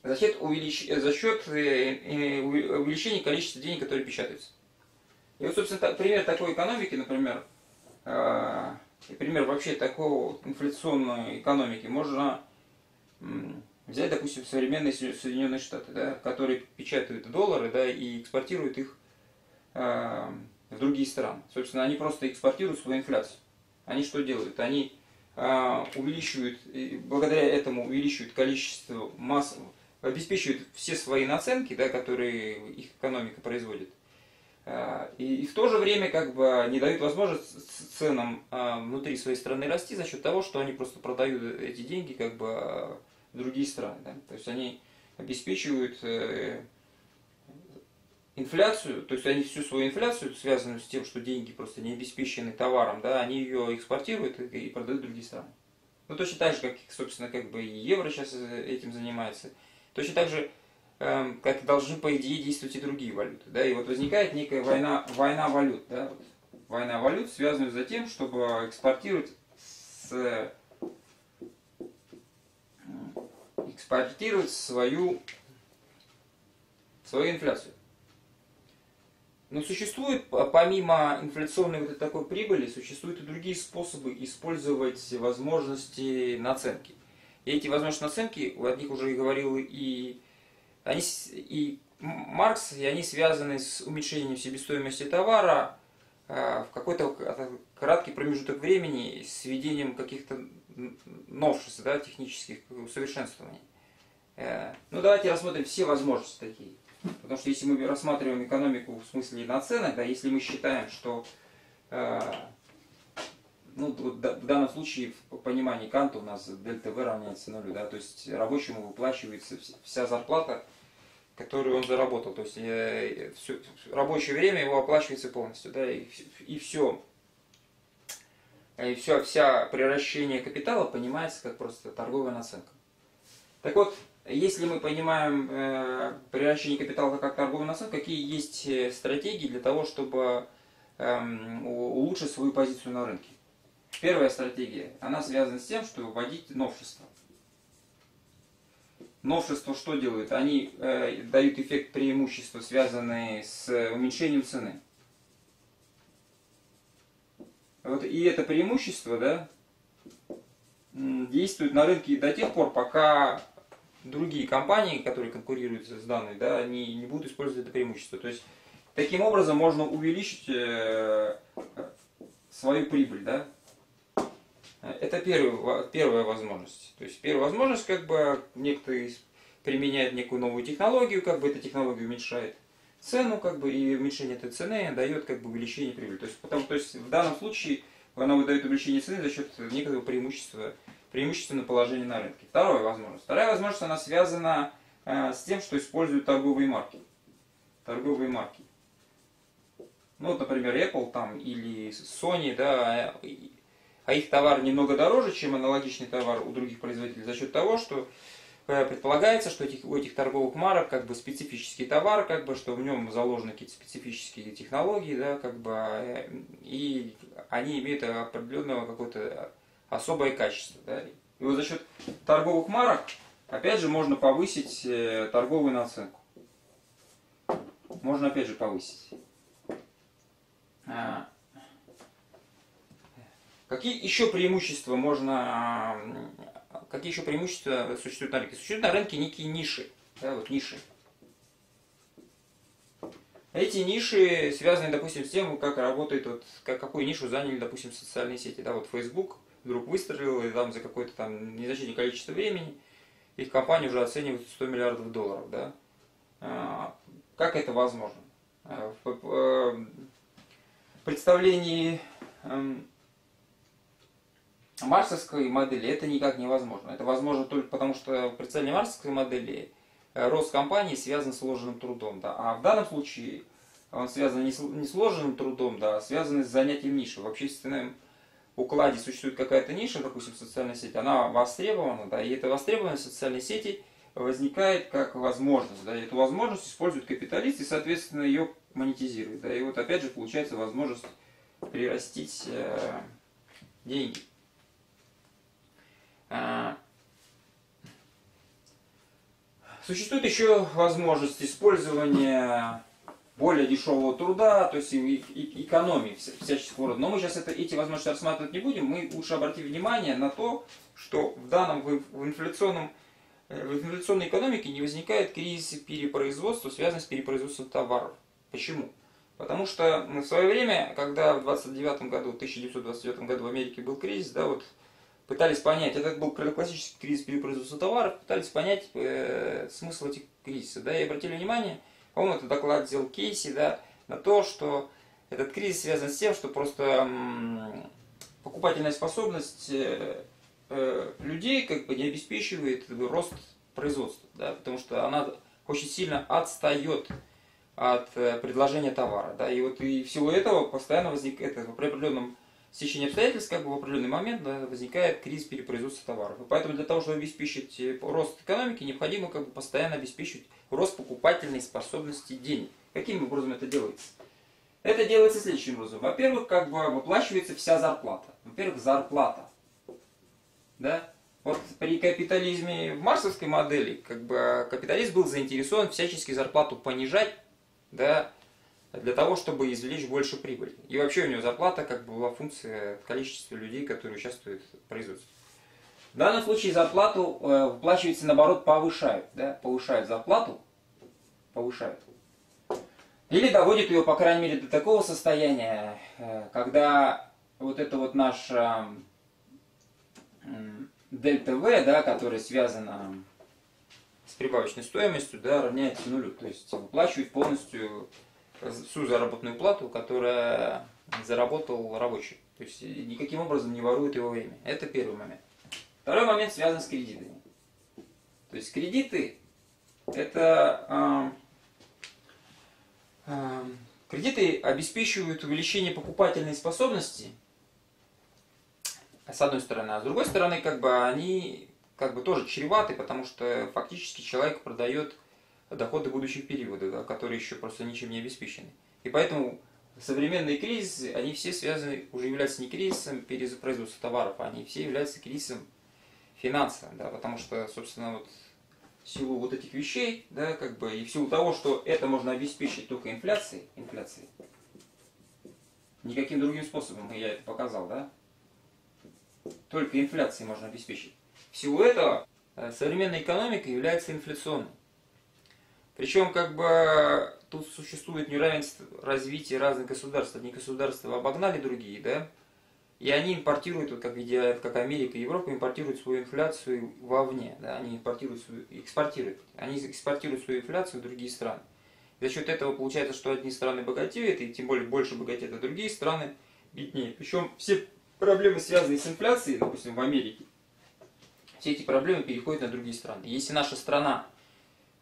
за счет, увелич... за счет э, увеличения количества денег, которые печатаются. И вот, собственно, пример такой экономики, например, э, и пример вообще такого инфляционной экономики можно взять, допустим, современные Соединенные Штаты, да, которые печатают доллары да, и экспортируют их э, в другие страны. Собственно, они просто экспортируют свою инфляцию. Они что делают? Они увеличивают, благодаря этому увеличивают количество масс, обеспечивают все свои наценки, да, которые их экономика производит. А, и, и в то же время как бы не дают возможность ценам а, внутри своей страны расти за счет того, что они просто продают эти деньги как бы а, другие страны. Да? То есть они обеспечивают э, инфляцию, то есть они всю свою инфляцию, связанную с тем, что деньги просто не обеспечены товаром, да, они ее экспортируют и продают другие страны. Ну, точно так же, как, собственно, как бы евро сейчас э, этим занимается – Точно так же, эм, как должны, по идее, действовать и другие валюты. Да? И вот возникает некая война, война валют. Да? Война валют, связанная за тем, чтобы экспортировать с, экспортировать свою, свою инфляцию. Но существует, помимо инфляционной вот такой прибыли, существуют и другие способы использовать возможности наценки. И эти возможности наценки, о них уже говорил и, они, и Маркс, и они связаны с уменьшением себестоимости товара э, в какой-то краткий промежуток времени с введением каких-то новшеств, да, технических усовершенствований. Э, ну, давайте рассмотрим все возможности такие. Потому что если мы рассматриваем экономику в смысле наценок, да, если мы считаем, что э, ну, в данном случае в понимании Канта у нас дельта В равняется нулю, да, то есть рабочему выплачивается вся зарплата, которую он заработал, то есть э, все, рабочее время его оплачивается полностью, да, и, и все, и все, вся превращение капитала понимается как просто торговая наценка. Так вот, если мы понимаем э, превращение капитала как торговую наценку, какие есть э, стратегии для того, чтобы э, улучшить свою позицию на рынке? Первая стратегия, она связана с тем, что вводить новшества. Новшества что делают? Они э, дают эффект преимущества, связанный с уменьшением цены. Вот, и это преимущество да, действует на рынке до тех пор, пока другие компании, которые конкурируют с данной, да, они не будут использовать это преимущество. То есть таким образом можно увеличить э, свою прибыль. Да? Это первый, первая возможность. То есть первая возможность, как бы некоторые применяют некую новую технологию, как бы эта технология уменьшает цену, как бы, и уменьшение этой цены дает как бы увеличение прибыли. То есть, потому, то есть в данном случае она выдает увеличение цены за счет некоторого преимущества, преимущественного положения на рынке. Вторая возможность. Вторая возможность, она связана э, с тем, что используют торговые марки. Торговые марки. Ну, вот, например, Apple там или Sony, да, а их товар немного дороже, чем аналогичный товар у других производителей за счет того, что Э, предполагается, что этих, у этих торговых марок как бы специфический товар, как бы, что в нем заложены какие-то специфические технологии, да, как бы, э, и они имеют определенного какое-то особое качество. Да. И вот за счет торговых марок, опять же, можно повысить э, торговую наценку. Можно опять же повысить. А. Какие еще преимущества можно какие еще преимущества существуют на рынке? Существуют на рынке некие ниши. Да, вот ниши. Эти ниши связаны, допустим, с тем, как работает, вот, как, какую нишу заняли, допустим, социальные сети. Да, вот Facebook вдруг выстрелил, и там за какое-то там незначительное количество времени их компания уже оценивает 100 миллиардов долларов. Да? А, как это возможно? А, в, в, в представлении эм, марсовской модели это никак невозможно. Это возможно только потому, что в представлении марсовской модели э, рост компании связан с сложенным трудом. Да? А в данном случае он связан не с, сложенным трудом, да, а связан с занятием ниши. В общественном укладе существует какая-то ниша, допустим, социальная сеть, она востребована, да, и эта востребованность социальной сети возникает как возможность. Да, и эту возможность использует капиталист и, соответственно, ее монетизирует. Да, и вот опять же получается возможность прирастить э, деньги. А, существует еще возможность использования более дешевого труда, то есть экономии всяческого рода. Но мы сейчас это, эти возможности рассматривать не будем. Мы лучше обратим внимание на то, что в данном в инфляционном э, в инфляционной экономике не возникает кризис перепроизводства, связанный с перепроизводством товаров. Почему? Потому что в свое время, когда в 29 году, 1929 году в Америке был кризис, да, вот пытались понять, это был классический кризис перепроизводства товаров, пытались понять э, смысл этих кризисов, да, и обратили внимание, по-моему, это доклад сделал Кейси, да, на то, что этот кризис связан с тем, что просто м, покупательная способность э, э, людей как бы не обеспечивает рост производства, да, потому что она очень сильно отстает от э, предложения товара, да, и вот и всего этого постоянно возникает в определенном стечение обстоятельств, как бы в определенный момент да, возникает кризис перепроизводства товаров. И поэтому для того, чтобы обеспечить э, рост экономики, необходимо как бы постоянно обеспечивать рост покупательной способности денег. Каким образом это делается? Это делается следующим образом. Во-первых, как бы выплачивается вся зарплата. Во-первых, зарплата. Да? Вот при капитализме в марсовской модели, как бы капиталист был заинтересован всячески зарплату понижать, да, для того, чтобы извлечь больше прибыли. И вообще у него зарплата как бы была функция количества людей, которые участвуют в производстве. В данном случае зарплату э, выплачивается, наоборот, повышают. Да? Повышают зарплату, повышают. Или доводит ее, по крайней мере, до такого состояния, э, когда вот это вот наша э, В, да, которая связана с прибавочной стоимостью, да, равняется нулю. То есть выплачивают полностью всю заработную плату, которая заработал рабочий. То есть никаким образом не ворует его время. Это первый момент. Второй момент связан с кредитами. То есть кредиты это э, э, кредиты обеспечивают увеличение покупательной способности с одной стороны, а с другой стороны, как бы они как бы тоже чреваты, потому что фактически человек продает доходы будущих периодов, да, которые еще просто ничем не обеспечены. И поэтому современные кризисы, они все связаны, уже являются не кризисом перепроизводства товаров, а они все являются кризисом финансовым, да, потому что, собственно, вот в силу вот этих вещей, да, как бы, и в силу того, что это можно обеспечить только инфляцией, инфляцией, никаким другим способом, я это показал, да, только инфляцией можно обеспечить. В силу этого э, современная экономика является инфляционной. Причем как бы тут существует неравенство развития разных государств. Одни государства обогнали другие, да, и они импортируют, вот как, видя, как Америка и Европа, импортируют свою инфляцию вовне, да, они импортируют свою, экспортируют, они экспортируют свою инфляцию в другие страны. За счет этого получается, что одни страны богатеют, и тем более больше богатеют, а другие страны беднеют. Причем все проблемы, связанные с инфляцией, допустим, в Америке, все эти проблемы переходят на другие страны. Если наша страна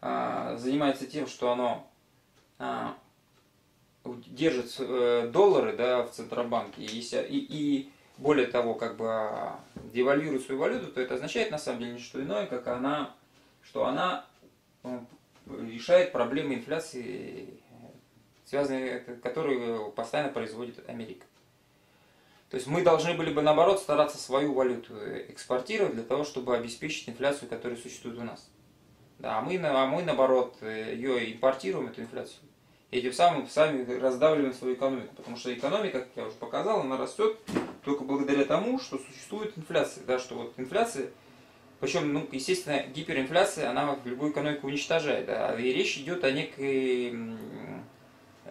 а, занимается тем, что она а, держит э, доллары да, в Центробанке и, и, и более того, как бы а, девальвирует свою валюту, то это означает на самом деле не что иное, как она, что она ну, решает проблемы инфляции, связанные, которые постоянно производит Америка. То есть мы должны были бы наоборот стараться свою валюту экспортировать для того, чтобы обеспечить инфляцию, которая существует у нас. Да, а мы, а мы наоборот ее импортируем, эту инфляцию. И тем самым сами раздавливаем свою экономику. Потому что экономика, как я уже показал, она растет только благодаря тому, что существует инфляция. Да, что вот инфляция, причем, ну, естественно, гиперинфляция, она любую экономику уничтожает. Да, и речь идет о некой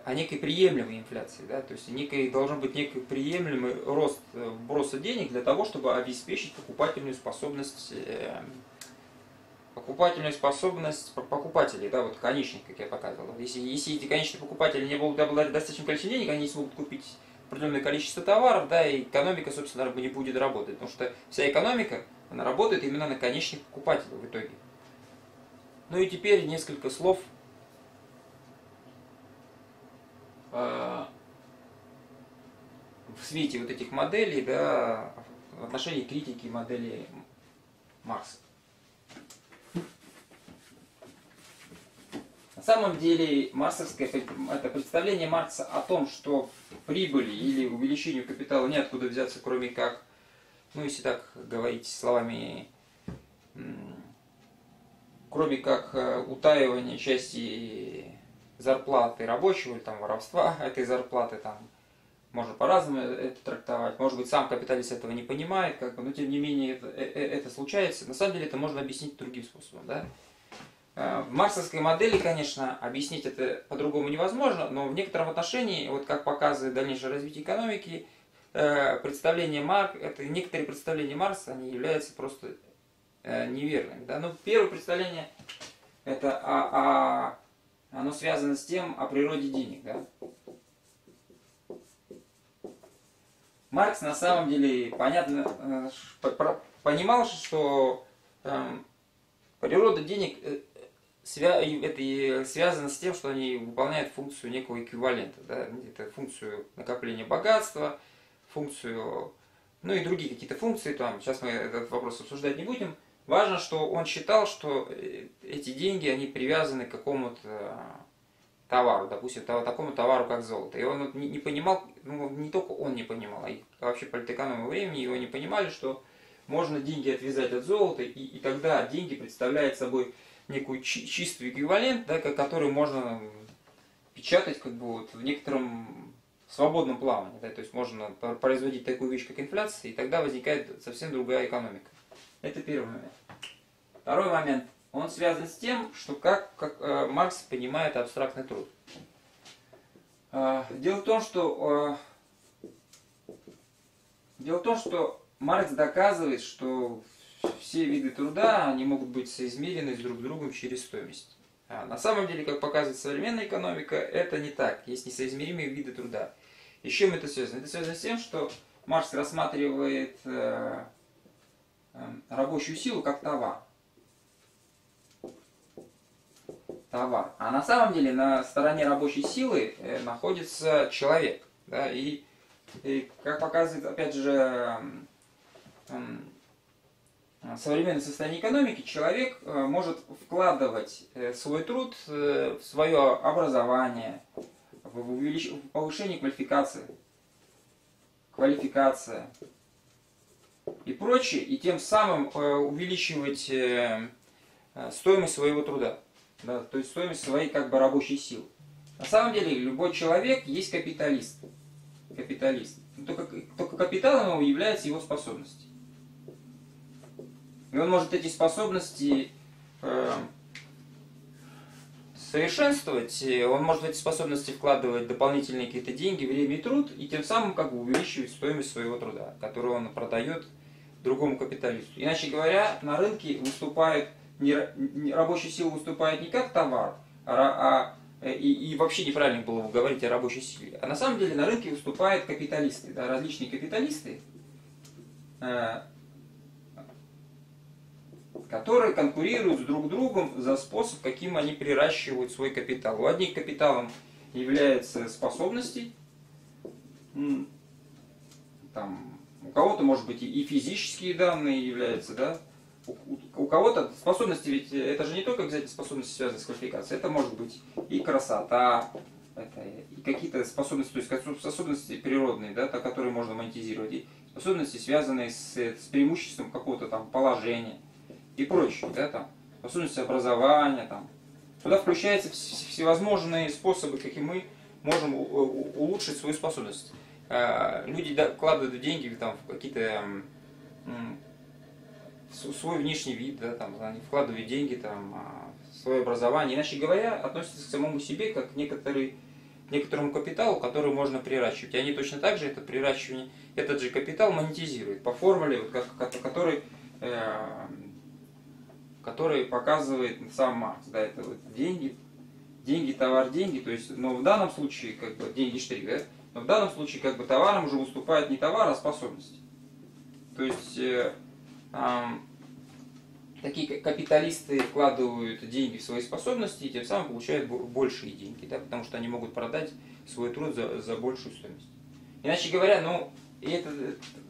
о некой приемлемой инфляции, да, то есть некой, должен быть некий приемлемый рост вброса денег для того, чтобы обеспечить покупательную способность э, покупательную способность покупателей, да, вот конечных, как я показывал. Если, если эти конечные покупатели не будут обладать достаточным количеством денег, они не смогут купить определенное количество товаров, да, и экономика, собственно, не будет работать, потому что вся экономика, она работает именно на конечных покупателей в итоге. Ну и теперь несколько слов э, в свете вот этих моделей, да, в отношении критики модели Маркса. Самом деле марксовское это представление Маркса о том, что прибыли или увеличению капитала неоткуда взяться, кроме как, ну если так говорить словами, кроме как э, утаивания части зарплаты рабочего или там воровства [laughs] этой зарплаты, там можно по-разному это трактовать. Может быть, сам капиталист этого не понимает, как бы, но тем не менее это, это, это случается. На самом деле это можно объяснить другим способом. Да? Э, в марксовской модели, конечно, объяснить это по-другому невозможно, но в некотором отношении, вот как показывает дальнейшее развитие экономики, э, представление Марк, это некоторые представления Маркса, они являются просто э, неверными. Да? Ну, первое представление, это а, а, оно связано с тем о природе денег. Да? Маркс на самом деле понятно понимал, что эм, природа денег свя это связано с тем, что они выполняют функцию некого эквивалента. Да? Это функцию накопления богатства, функцию, ну и другие какие-то функции. Там, сейчас мы этот вопрос обсуждать не будем. Важно, что он считал, что э, эти деньги, они привязаны к какому-то товару, допустим, такому товару, как золото. И он не, понимал, ну, не только он не понимал, а вообще политэкономы времени его не понимали, что можно деньги отвязать от золота, и, и тогда деньги представляют собой некую чистый эквивалент, да, который можно печатать как бы вот в некотором свободном плавании. Да, то есть можно производить такую вещь, как инфляция, и тогда возникает совсем другая экономика. Это первый момент. Второй момент. Он связан с тем, что как, как э, Маркс понимает абстрактный труд. Э, дело в том, что э, дело в том, что Маркс доказывает, что все виды труда, они могут быть соизмерены друг с другом через стоимость. А на самом деле, как показывает современная экономика, это не так. Есть несоизмеримые виды труда. И с чем это связано? Это связано с тем, что Маркс рассматривает э, э, рабочую силу как товар. Товар. А на самом деле на стороне рабочей силы э, находится человек. Да, и, и как показывает, опять же, современное состояние экономики, человек может вкладывать свой труд в свое образование, в, увелич... в повышение квалификации, квалификация и прочее, и тем самым э, увеличивать э, э, стоимость своего труда, да, то есть стоимость своей как бы рабочей силы. На самом деле любой человек есть капиталист. Капиталист. Только, только капиталом его является его способности. И он может эти способности э, совершенствовать, он может в эти способности вкладывать дополнительные какие-то деньги, время и труд, и тем самым как бы увеличивать стоимость своего труда, которую он продает другому капиталисту. Иначе говоря, на рынке выступает, не, не, рабочая сила выступает не как товар, а, а и, и вообще неправильно было бы говорить о рабочей силе. А на самом деле на рынке выступают капиталисты, да, различные капиталисты, э, которые конкурируют с друг другом за способ, каким они приращивают свой капитал. У одних капиталом является способности, там, у кого-то, может быть, и физические данные являются, да, у, кого-то способности, ведь это же не только обязательно способности, связанные с квалификацией, это может быть и красота, это, и какие-то способности, то есть способности природные, да, которые можно монетизировать, и способности, связанные с, с преимуществом какого-то там положения и прочее, да, там, способности образования, там. Туда включаются всевозможные способы, каким мы можем улучшить свою способность. А, люди вкладывают деньги там, в какие-то свой внешний вид, да, там, они вкладывают деньги там, а, в свое образование. Иначе говоря, относятся к самому себе как к некоторому капиталу, который можно приращивать. И они точно так же это приращивание, этот же капитал монетизируют по формуле, вот, как, который э, который показывает сам Маркс. Да, это вот деньги, деньги, товар, деньги. То есть, но в данном случае, как бы, деньги штрих, да? Но в данном случае, как бы, товаром уже выступает не товар, а способность. То есть, э, э, такие капиталисты вкладывают деньги в свои способности и тем самым получают большие деньги, да, потому что они могут продать свой труд за, за большую стоимость. Иначе говоря, ну, и это,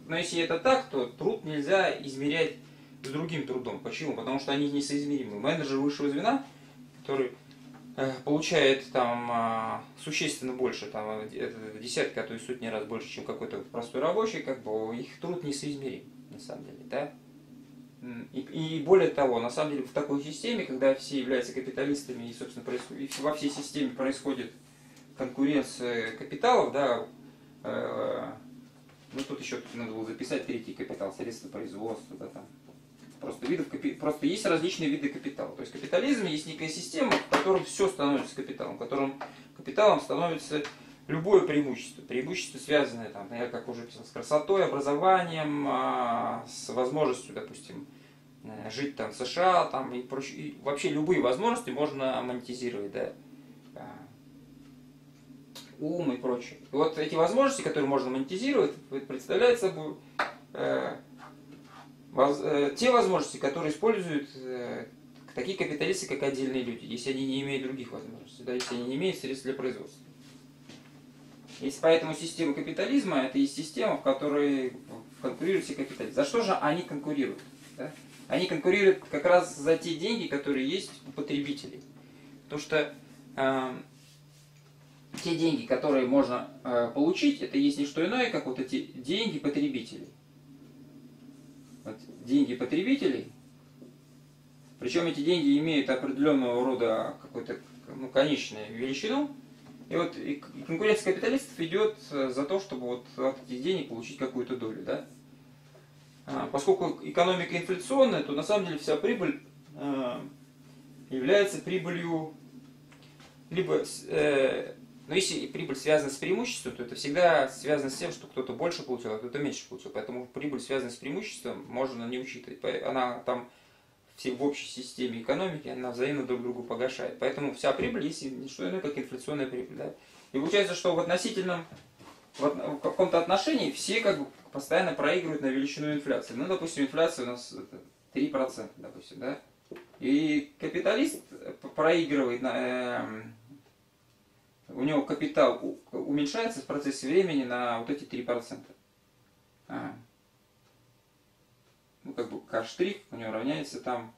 но если это так, то труд нельзя измерять с другим трудом. Почему? Потому что они несоизмеримы. Менеджер высшего звена, который э, получает там а, существенно больше, там это десятки, а то и сотни раз больше, чем какой-то простой рабочий, как бы их труд несоизмерим, на самом деле, да? И, и более того, на самом деле в такой системе, когда все являются капиталистами и, собственно, происходит, во всей системе происходит конкуренция капиталов, да, э, ну тут еще надо было записать третий капитал, средства производства, да, там, Просто, видов, просто есть различные виды капитала. То есть капитализм есть некая система, в котором все становится капиталом, в котором капиталом становится любое преимущество. Преимущество, связанное, там, я как уже писал, с красотой, образованием, а, с возможностью, допустим, э, жить там в США, там, и, прочее, вообще любые возможности можно монетизировать, да, а, ум и прочее. И вот эти возможности, которые можно монетизировать, представляют собой Э, те возможности, которые используют э, такие капиталисты, как отдельные люди, если они не имеют других возможностей, да, если они не имеют средств для производства. Если поэтому система капитализма это и система, в которой конкурируют все капиталисты. За что же они конкурируют? Да? Они конкурируют как раз за те деньги, которые есть у потребителей. Потому что э, те деньги, которые можно э, получить, это есть не что иное, как вот эти деньги потребителей деньги потребителей, причем эти деньги имеют определенного рода какую-то ну, конечную величину, и вот и конкуренция капиталистов идет э, за то, чтобы вот от этих денег получить какую-то долю, да? А, поскольку экономика инфляционная, то на самом деле вся прибыль э, является прибылью либо э, но если прибыль связана с преимуществом, то это всегда связано с тем, что кто-то больше получил, а кто-то меньше получил. Поэтому прибыль, связанная с преимуществом, можно не учитывать. Она там в общей системе экономики, она взаимно друг другу погашает. Поэтому вся прибыль есть не что иное, как инфляционная прибыль. Да? И получается, что в относительном в каком-то отношении все как бы постоянно проигрывают на величину инфляции. Ну, допустим, инфляция у нас 3%, допустим, да? И капиталист проигрывает на... Э, у него капитал уменьшается в процессе времени на вот эти 3%. А. Ну, как бы К' у него равняется там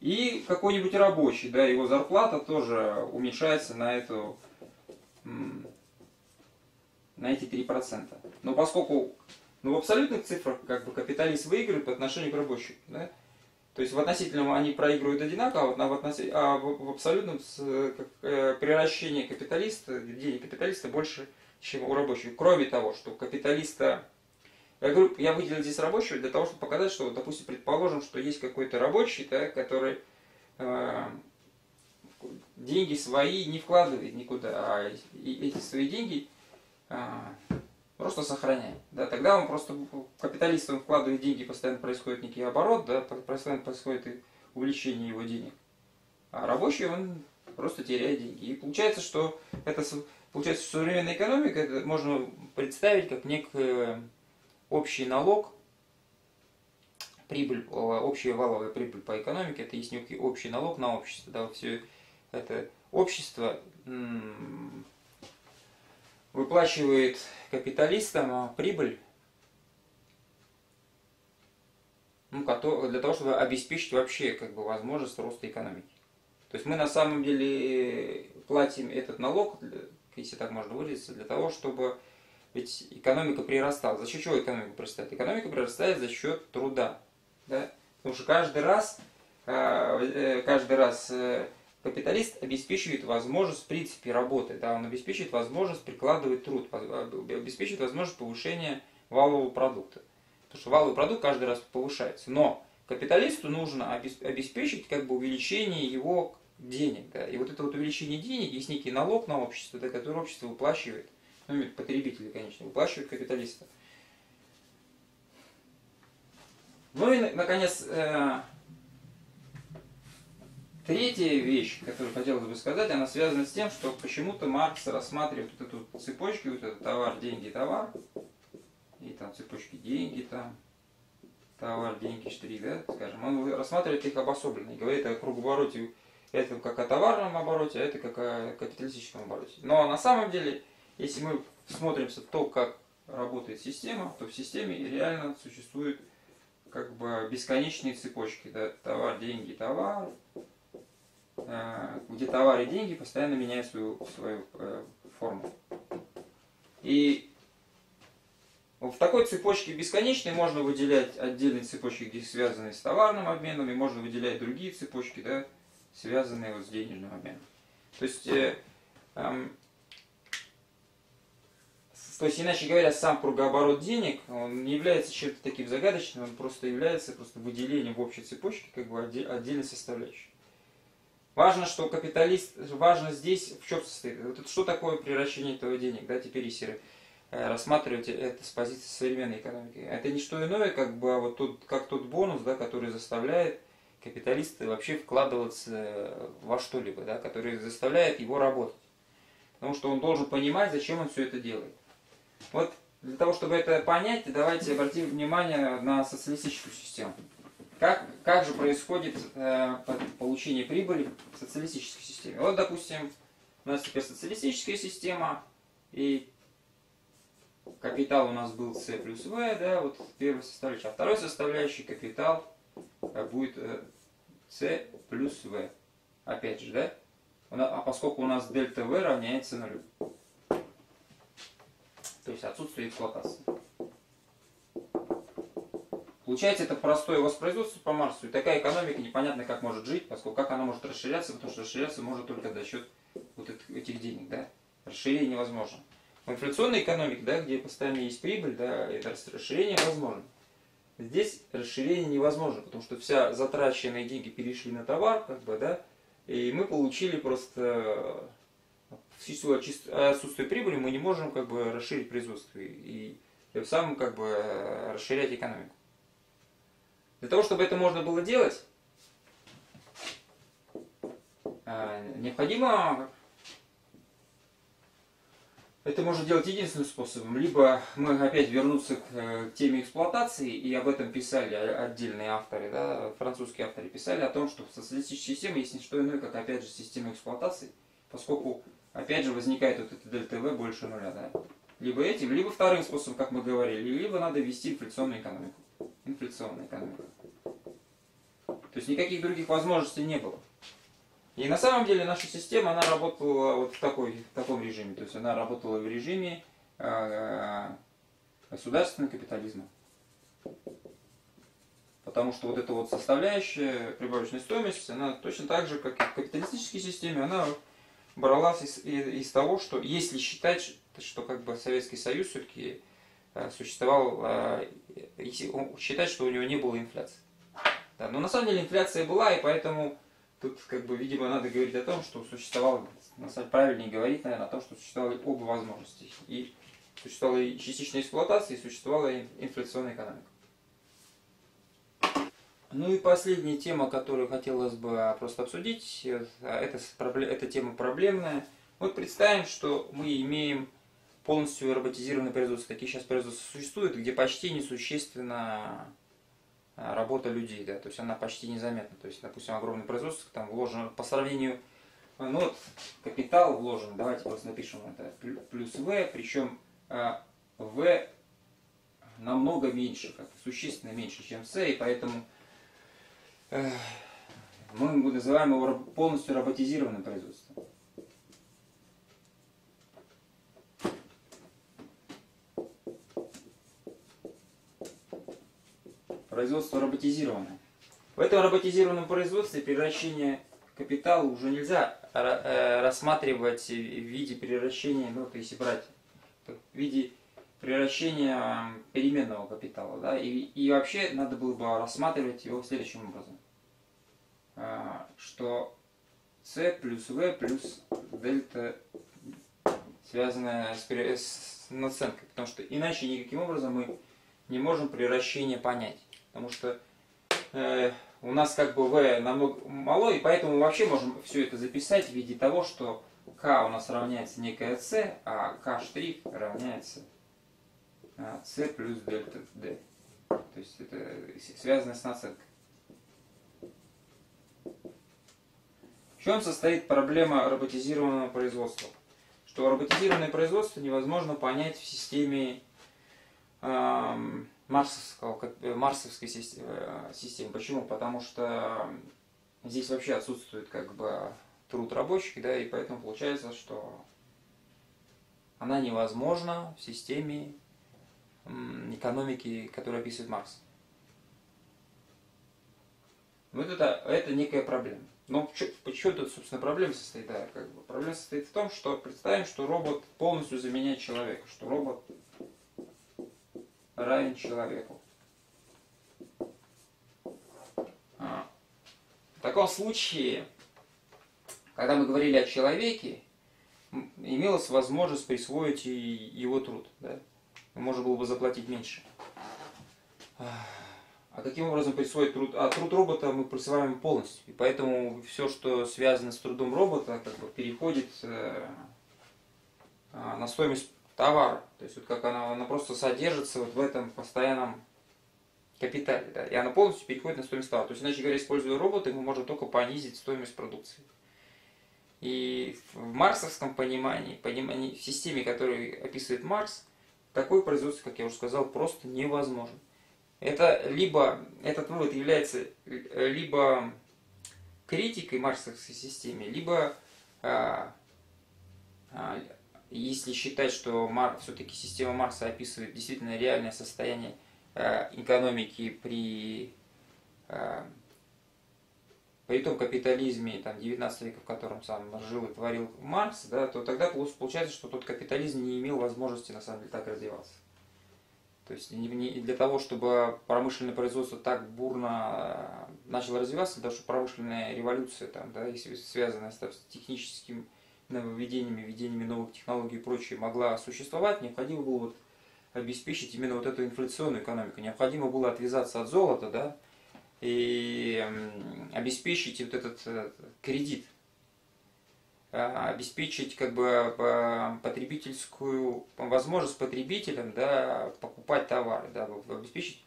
И какой-нибудь рабочий, да, его зарплата тоже уменьшается на эту на эти 3%. Но поскольку ну, в абсолютных цифрах как бы капиталист выигрывает по отношению к рабочему, да, то есть в относительном они проигрывают одинаково, а, вот, в, относи... а в, в абсолютном с, как, э, приращение капиталиста, денег капиталиста больше, чем у рабочего. Кроме того, что капиталиста я говорю, я выделил здесь рабочего для того, чтобы показать, что, допустим, предположим, что есть какой-то рабочий, да, который э, деньги свои не вкладывает никуда, а эти свои деньги э, просто сохраняет. Да, тогда он просто капиталист он вкладывает деньги, постоянно происходит некий оборот, да, постоянно происходит увеличение его денег. А рабочий он просто теряет деньги. И получается, что это получается, что современная экономика это можно представить как некое общий налог, прибыль, общая валовая прибыль по экономике, это есть некий общий налог на общество. Да, все это общество выплачивает капиталистам прибыль, ну, для того, чтобы обеспечить вообще как бы, возможность роста экономики. То есть мы на самом деле платим этот налог, если так можно выразиться, для того, чтобы ведь экономика прирастала. За счет чего экономика прирастает? Экономика прирастает за счет труда. Да? Потому что каждый раз, а, э, каждый раз э, капиталист обеспечивает возможность в принципе работы. Да? Он обеспечивает возможность прикладывать труд, а, обеспечивает возможность повышения валового продукта. Потому что валовый продукт каждый раз повышается. Но капиталисту нужно обеспечить как бы увеличение его денег. Да? И вот это вот увеличение денег есть некий налог на общество, да, который общество выплачивает – ну, потребители, конечно, выплачивают капиталистам. Ну и, наконец, э, третья вещь, которую хотелось бы сказать, она связана с тем, что почему-то Маркс рассматривает вот эту цепочку, вот этот товар, деньги, товар, и там цепочки деньги, там, товар, деньги, штрих, да, скажем, он рассматривает их обособленно и говорит о круговороте, это как о товарном обороте, а это как о капиталистическом обороте. Но на самом деле если мы смотримся в то, как работает система, то в системе реально существуют как бы бесконечные цепочки. Да? Товар, деньги, товар, где товар и деньги постоянно меняют свою, свою э, форму. И в такой цепочке бесконечной можно выделять отдельные цепочки, где связаны с товарным обменом, и можно выделять другие цепочки, да, связанные вот с денежным обменом. То есть э, э, то есть, иначе говоря, сам кругооборот денег, он не является чем-то таким загадочным, он просто является просто выделением в общей цепочке как бы отдельной составляющей. Важно, что капиталист, важно здесь в чем состоит. Вот что такое превращение этого денег, да, теперь если э, рассматривать это с позиции современной экономики. Это не что иное, как бы а вот тот, как тот бонус, да, который заставляет капиталиста вообще вкладываться во что-либо, да, который заставляет его работать. Потому что он должен понимать, зачем он все это делает. Вот для того, чтобы это понять, давайте обратим внимание на социалистическую систему. Как, как же происходит э, получение прибыли в социалистической системе? Вот, допустим, у нас теперь социалистическая система, и капитал у нас был С плюс В, да, вот первая составляющая. А второй составляющий капитал э, будет э, С плюс В. Опять же, да? А поскольку у нас дельта В равняется нулю то есть отсутствие эксплуатации. Получается, это простое воспроизводство по Марсу. И такая экономика непонятно как может жить, поскольку как она может расширяться, потому что расширяться может только за счет вот этих денег. Да? Расширение невозможно. В инфляционной экономике, да, где постоянно есть прибыль, да, это расширение возможно. Здесь расширение невозможно, потому что вся затраченные деньги перешли на товар, как бы, да, и мы получили просто в силу отсутствия прибыли мы не можем как бы расширить производство и тем самым как бы расширять экономику. Для того, чтобы это можно было делать, необходимо это можно делать единственным способом. Либо мы опять вернуться к, э, к теме эксплуатации, и об этом писали отдельные авторы, да, французские авторы писали о том, что в социалистической системе есть не что иное, как опять же система эксплуатации, поскольку опять же возникает вот это дельта больше нуля. Да. Либо этим, либо вторым способом, как мы говорили, либо надо ввести инфляционную экономику. Инфляционная экономика. То есть никаких других возможностей не было. И на самом деле наша система, она работала вот в, такой, в таком режиме. То есть она работала в режиме э, государственного капитализма. Потому что вот эта вот составляющая прибавочной стоимости, она точно так же, как и в капиталистической системе, она бралась из, из, из того, что если считать, что как бы Советский Союз все-таки существовал, э, считать, что у него не было инфляции. Да, но на самом деле инфляция была, и поэтому Тут, как бы, видимо, надо говорить о том, что существовало, на самом деле, правильнее говорить, наверное, о том, что существовали оба возможности. И существовала и частичная эксплуатация, и существовала инфляционная экономика. Ну и последняя тема, которую хотелось бы просто обсудить, это, это тема проблемная. Вот представим, что мы имеем полностью роботизированное производство. Такие сейчас производства существуют, где почти несущественно Э, работа людей, да, то есть она почти незаметна. То есть, допустим, огромное производство, там вложено по сравнению, э, ну вот, капитал вложен, давайте просто напишем это, плюс В, причем э, В намного меньше, как существенно меньше, чем С, и поэтому мы называем его полностью роботизированным производством. Производство роботизированное. В этом роботизированном производстве превращение капитала уже нельзя э, рассматривать в виде превращения, ну, то есть брать в виде превращения переменного капитала. Да? И, и вообще надо было бы рассматривать его следующим образом. А, что c плюс v плюс дельта связанная с, с наценкой. Потому что иначе никаким образом мы не можем превращение понять. Потому что э, у нас как бы v намного мало, и поэтому вообще можем все это записать в виде того, что k у нас равняется некая c, а k' равняется c а, плюс дельта d. То есть это связано с наценкой. В чем состоит проблема роботизированного производства? Что роботизированное производство невозможно понять в системе эм, марсовского, э, марсовской э, системы. Почему? Потому что здесь вообще отсутствует как бы труд рабочих, да, и поэтому получается, что она невозможна в системе экономики, которую описывает Маркс. Вот это, это некая проблема. Но почему тут, собственно, проблема состоит? Да, как бы, проблема состоит в том, что представим, что робот полностью заменяет человека, что робот равен человеку. А. В таком случае, когда мы говорили о человеке, имелась возможность присвоить и его труд. Да? Можно было бы заплатить меньше. А каким образом присвоить труд? А труд робота мы присваиваем полностью. И поэтому все, что связано с трудом робота, как бы переходит э, а, на стоимость товар. То есть вот как она, она просто содержится вот в этом постоянном капитале. Да, и она полностью переходит на стоимость товара. То есть, иначе говоря, используя роботы, мы можем только понизить стоимость продукции. И в марксовском понимании, понимании, в системе, которую описывает Маркс, такое производство, как я уже сказал, просто невозможно. Это либо, этот вывод является либо критикой марксовской системе, либо а, а, если считать, что Мар... все-таки система Маркса описывает действительно реальное состояние э, экономики при, э, при том капитализме там, 19 века, в котором сам жил и творил Маркс, да, то тогда получается, что тот капитализм не имел возможности на самом деле так развиваться. То есть для того, чтобы промышленное производство так бурно э, начало развиваться, даже промышленная революция, там, да, связанная с техническим нововведениями, введениями новых технологий и прочее могла существовать, необходимо было вот обеспечить именно вот эту инфляционную экономику. Необходимо было отвязаться от золота, да, и обеспечить вот этот, этот кредит. обеспечить как бы потребительскую возможность потребителям да, покупать товары, да, обеспечить,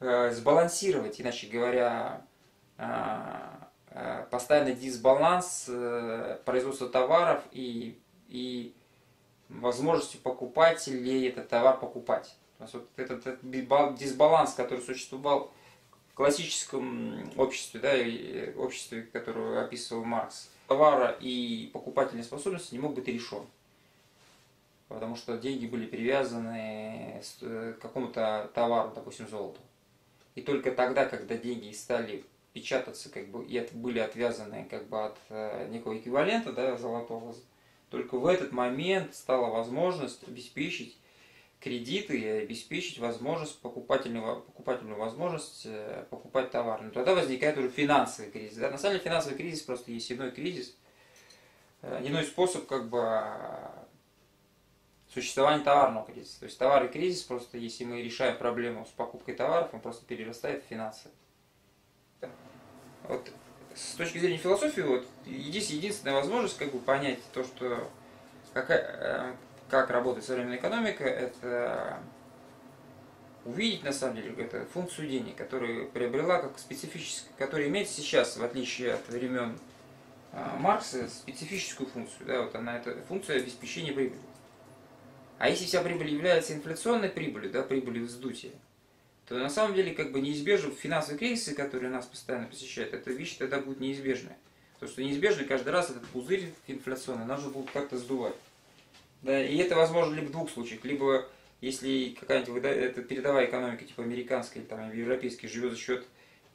сбалансировать, иначе говоря, постоянный дисбаланс производства товаров и, и возможности покупателей этот товар покупать. То есть вот этот, этот дисбаланс, который существовал в классическом обществе, да, и обществе, которое описывал Маркс, товара и покупательной способности не мог быть решен. Потому что деньги были привязаны э, к какому-то товару, допустим, золоту. И только тогда, когда деньги стали печататься, как бы, и были отвязаны как бы, от э, некого эквивалента да, золотого, только в этот момент стала возможность обеспечить кредиты и обеспечить возможность, покупательную, покупательную возможность э, покупать товар. Но тогда возникает уже финансовый кризис. Да? На самом деле финансовый кризис просто есть иной кризис, э, иной способ как бы существования товарного кризиса. То есть товарный кризис просто, если мы решаем проблему с покупкой товаров, он просто перерастает в финансы. Вот с точки зрения философии, вот, есть единственная возможность как бы понять то, что какая, э, как работает современная экономика, это увидеть на самом деле это функцию денег, которую приобрела как специфическую, которая имеет сейчас, в отличие от времен э, Маркса, специфическую функцию. Да, вот она это функция обеспечения прибыли. А если вся прибыль является инфляционной прибылью, да, прибылью вздутия, то на самом деле как бы неизбежны финансовые кризисы, которые нас постоянно посещают, эта вещь тогда будет неизбежная. То, что неизбежно каждый раз этот пузырь инфляционный, нужно будет как-то сдувать. Да, и это возможно либо в двух случаях. Либо если какая-нибудь это передовая экономика, типа американская или там, европейская, живет за счет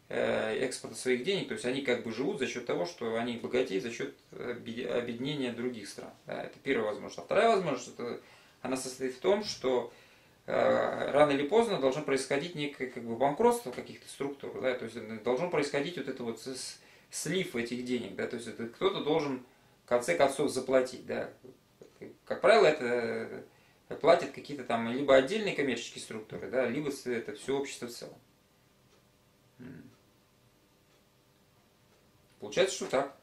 э, экспорта своих денег, то есть они как бы живут за счет того, что они богатеют за счет объединения других стран. Да, это первая возможность. А вторая возможность, это, она состоит в том, что Э, рано или поздно должно происходить некое как бы банкротство каких-то структур, да, то есть должно происходить вот это вот слив этих денег, да, то есть кто-то должен в конце концов заплатить, да. Как правило, это платят какие-то там либо отдельные коммерческие структуры, да, либо это все общество в целом. Получается, что так.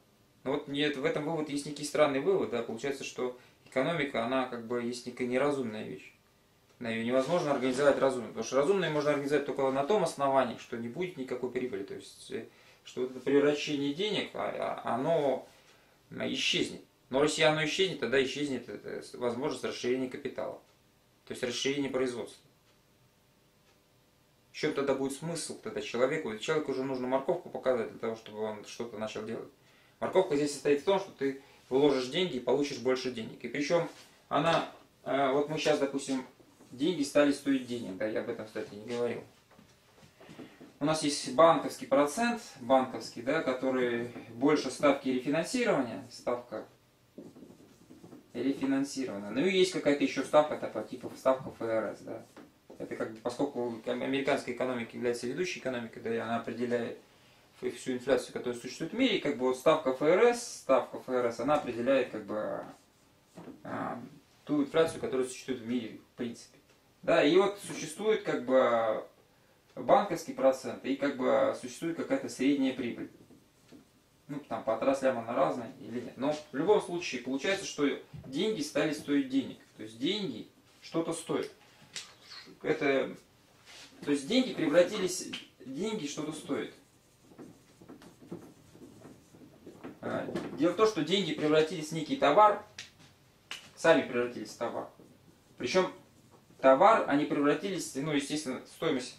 Но вот нет, в этом вывод есть некий странный вывод, да, получается, что экономика, она как бы есть некая неразумная вещь ее невозможно организовать разумно. Потому что разумное можно организовать только на том основании, что не будет никакой прибыли. То есть, э, что это превращение денег, а, а, оно исчезнет. Но если оно исчезнет, тогда исчезнет возможность расширения капитала. То есть расширение производства. В чем тогда будет смысл тогда человеку? Человеку уже нужно морковку показать для того, чтобы он что-то начал делать. Морковка здесь состоит в том, что ты вложишь деньги и получишь больше денег. И причем она, э, вот мы сейчас, допустим, деньги стали стоить денег. Да, я об этом, кстати, не говорил. У нас есть банковский процент, банковский, да, который больше ставки рефинансирования, ставка рефинансирования. Ну и есть какая-то еще ставка, это типа ставка ФРС, да. Это как бы, поскольку американская экономика является ведущей экономикой, да, и она определяет всю инфляцию, которая существует в мире, как бы вот ставка ФРС, ставка ФРС, она определяет как бы а, ту инфляцию, которая существует в мире в принципе. Да, и вот существует как бы банковский процент и как бы существует какая-то средняя прибыль. Ну, там по отраслям она разная или нет. Но в любом случае получается, что деньги стали стоить денег. То есть деньги что-то стоят. Это, то есть деньги превратились, деньги что-то стоят. А, дело в том, что деньги превратились в некий товар, сами превратились в товар. Причем товар, они превратились, ну, естественно, стоимость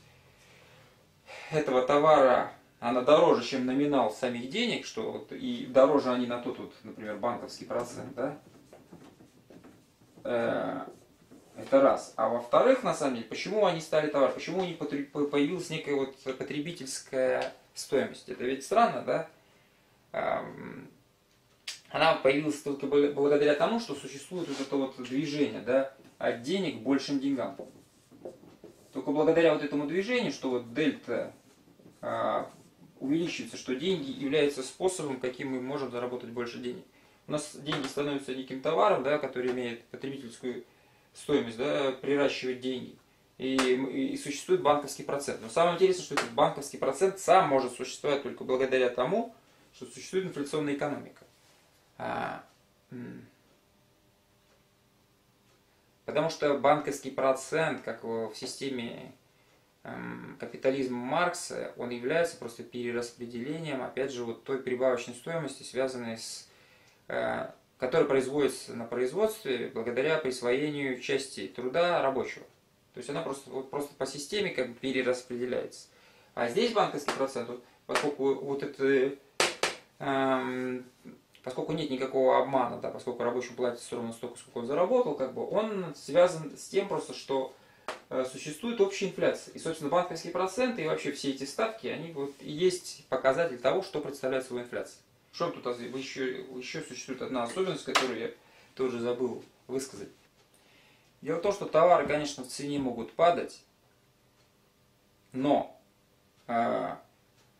этого товара, она дороже, чем номинал самих денег, что вот, и дороже они на тот, вот, например, банковский процент, да? Э, это раз. А во-вторых, на самом деле, почему они стали товар, почему у них появилась некая вот потребительская стоимость? Это ведь странно, да? Эм, она появилась только благодаря тому, что существует вот это вот движение, да, от денег большим деньгам. Только благодаря вот этому движению, что вот дельта а, увеличивается, что деньги являются способом, каким мы можем заработать больше денег. У нас деньги становятся неким товаром, да, который имеет потребительскую стоимость, да, приращивать деньги. И, и существует банковский процент. Но самое интересное, что этот банковский процент сам может существовать только благодаря тому, что существует инфляционная экономика. А, Потому что банковский процент, как в системе эм, капитализма Маркса, он является просто перераспределением, опять же, вот той прибавочной стоимости, связанной с э, которая производится на производстве благодаря присвоению части труда рабочего. То есть она просто, вот, просто по системе как бы перераспределяется. А здесь банковский процент, вот, поскольку вот это, эм, поскольку нет никакого обмана, да, поскольку рабочий платится ровно столько, сколько он заработал, как бы он связан с тем просто, что э, существует общая инфляция. И, собственно, банковские проценты и вообще все эти ставки, они вот и есть показатель того, что представляет собой инфляция. Что тут еще, еще существует одна особенность, которую я тоже забыл высказать. Дело в том, что товары, конечно, в цене могут падать, но э,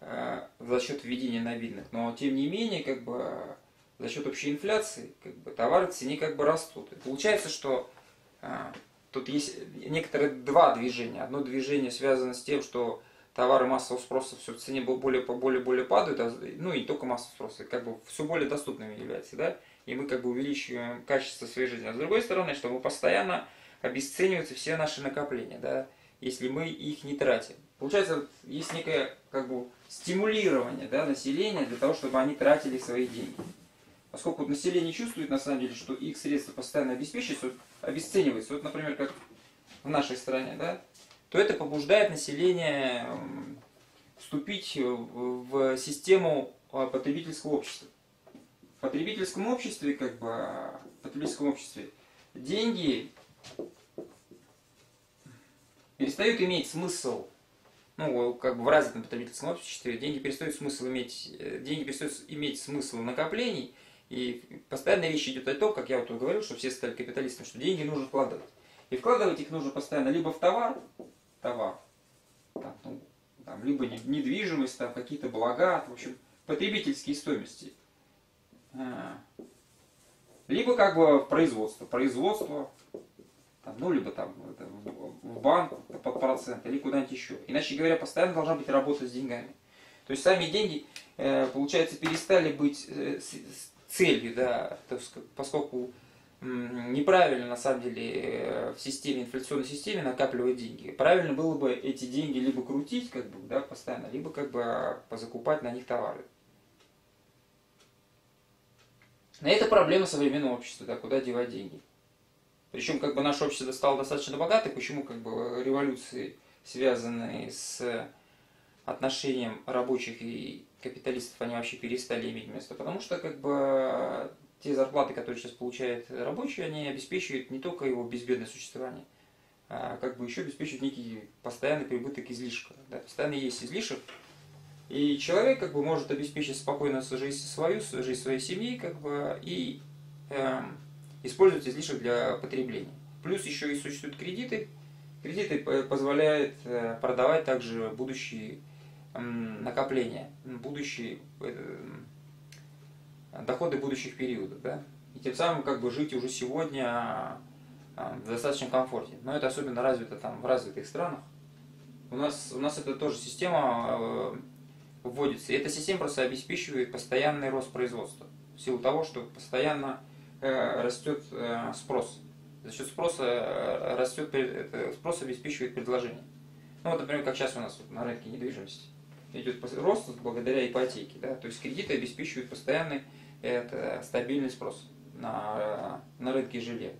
э, за счет введения новинок. Но тем не менее, как бы за счет общей инфляции, как бы товары в цене как бы растут. И получается, что э, тут есть некоторые два движения. Одно движение связано с тем, что товары массового спроса все в цене более, более, более падают, а, ну и только массового спроса, как бы все более доступными является, да и мы как бы увеличиваем качество своей жизни. А с другой стороны, что мы постоянно обесцениваются все наши накопления, да, если мы их не тратим. Получается, есть некое как бы стимулирование да, населения для того, чтобы они тратили свои деньги. Поскольку население чувствует на самом деле, что их средства постоянно обеспечиваются, обесцениваются, вот, например, как в нашей стране, да, то это побуждает население вступить в систему а, потребительского общества. В потребительском обществе, как бы, в потребительском обществе деньги перестают иметь смысл, ну, как бы в развитом потребительском обществе деньги перестают смысл иметь, э, деньги перестают иметь смысл накоплений, и постоянно речь идет о том, как я вот говорил, что все стали капиталистами, что деньги нужно вкладывать. И вкладывать их нужно постоянно либо в товар, товар, там, ну, там, либо недвижимость, там, какие-то блага, в общем, потребительские стоимости. А. Либо как бы в производство. Производство, ну, либо там в банк под процент, или куда-нибудь еще. Иначе говоря, постоянно должна быть работа с деньгами. То есть сами деньги, э, получается, перестали быть э, целью, да, то есть, поскольку неправильно на самом деле э, в системе, инфляционной системе накапливать деньги. Правильно было бы эти деньги либо крутить, как бы, да, постоянно, либо как бы позакупать на них товары. Но это проблема современного общества, да, куда девать деньги. Причем как бы наше общество стало достаточно богатым, почему как бы революции, связанные с отношением рабочих и капиталистов, они вообще перестали иметь место. Потому что как бы те зарплаты, которые сейчас получает рабочий, они обеспечивают не только его безбедное существование, а как бы еще обеспечивают некий постоянный прибыток излишка. Да, постоянно есть излишек, и человек как бы может обеспечить спокойно жизнь свою, жизнь своей семьи, как бы, и э, использовать излишек для потребления. Плюс еще и существуют кредиты. Кредиты позволяют э, продавать также будущие э, накопления, будущие э, доходы будущих периодов. Да? И тем самым как бы жить уже сегодня э, в достаточном комфорте. Но это особенно развито там в развитых странах. У нас, у нас это тоже система э, вводится. И эта система просто обеспечивает постоянный рост производства. В силу того, что постоянно э, растет э, спрос. За счет спроса э, растет, это, спрос обеспечивает предложение. Ну вот, например, как сейчас у нас вот, на рынке недвижимости идет рост благодаря ипотеке. Да? То есть кредиты обеспечивают постоянный это, стабильный спрос на, на рынке жилья.